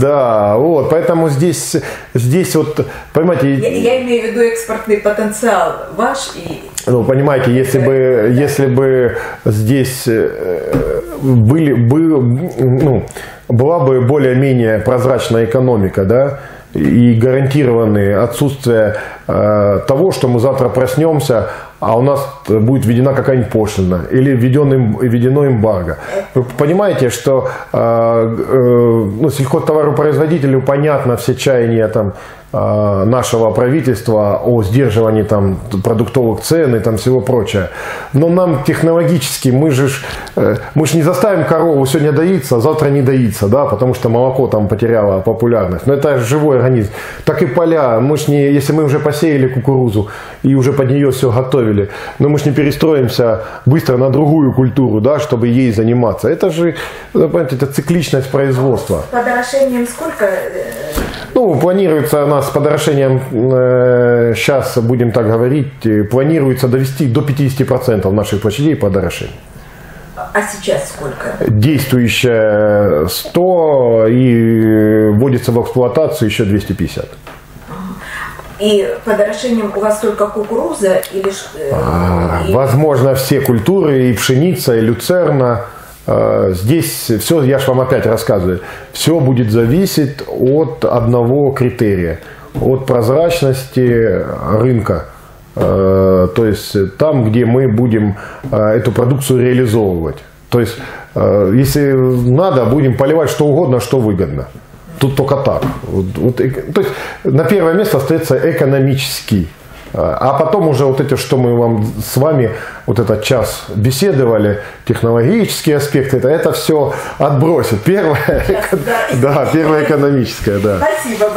да, вот, поэтому здесь, здесь вот, понимаете... Я, я имею в виду экспортный потенциал ваш и... Ну, понимаете, если бы, если бы здесь э, были, был, ну, была бы более-менее прозрачная экономика, да, и гарантированные отсутствие э, того, что мы завтра проснемся, а у нас будет введена какая-нибудь пошлина или введен, введено эмбарго. Вы понимаете, что э, э, ну, сельхозтоваропроизводителю понятно все чаяния там, Э, нашего правительства о сдерживании там, продуктовых цен и там всего прочее. Но нам технологически, мы же э, мы ж не заставим корову сегодня доиться, а завтра не доиться, да, потому что молоко там потеряло популярность. Но это живой организм. Так и поля, мы ж не, если мы уже посеяли кукурузу и уже под нее все готовили, но мы ж не перестроимся быстро на другую культуру, да, чтобы ей заниматься. Это же, понимаете, это цикличность производства. С подорожанием сколько э, ну, планируется у нас с подорожанием, э, сейчас будем так говорить, э, планируется довести до 50% наших площадей подорожания. А сейчас сколько? Действующая 100 и вводится в эксплуатацию еще 250. И подорожением у вас только кукуруза или... Э, а, и... Возможно, все культуры, и пшеница, и люцерна. А, здесь все, я же вам опять рассказываю, все будет зависеть от одного критерия, от прозрачности рынка. А, то есть там, где мы будем а, эту продукцию реализовывать. То есть, если надо, будем поливать что угодно, что выгодно. Тут только так. Вот, вот, то есть на первое место остается экономический а потом уже вот эти, что мы вам с вами вот этот час беседовали, технологические аспекты, это, это все отбросит. Первое, да, первое экономическое, да. Спасибо большое.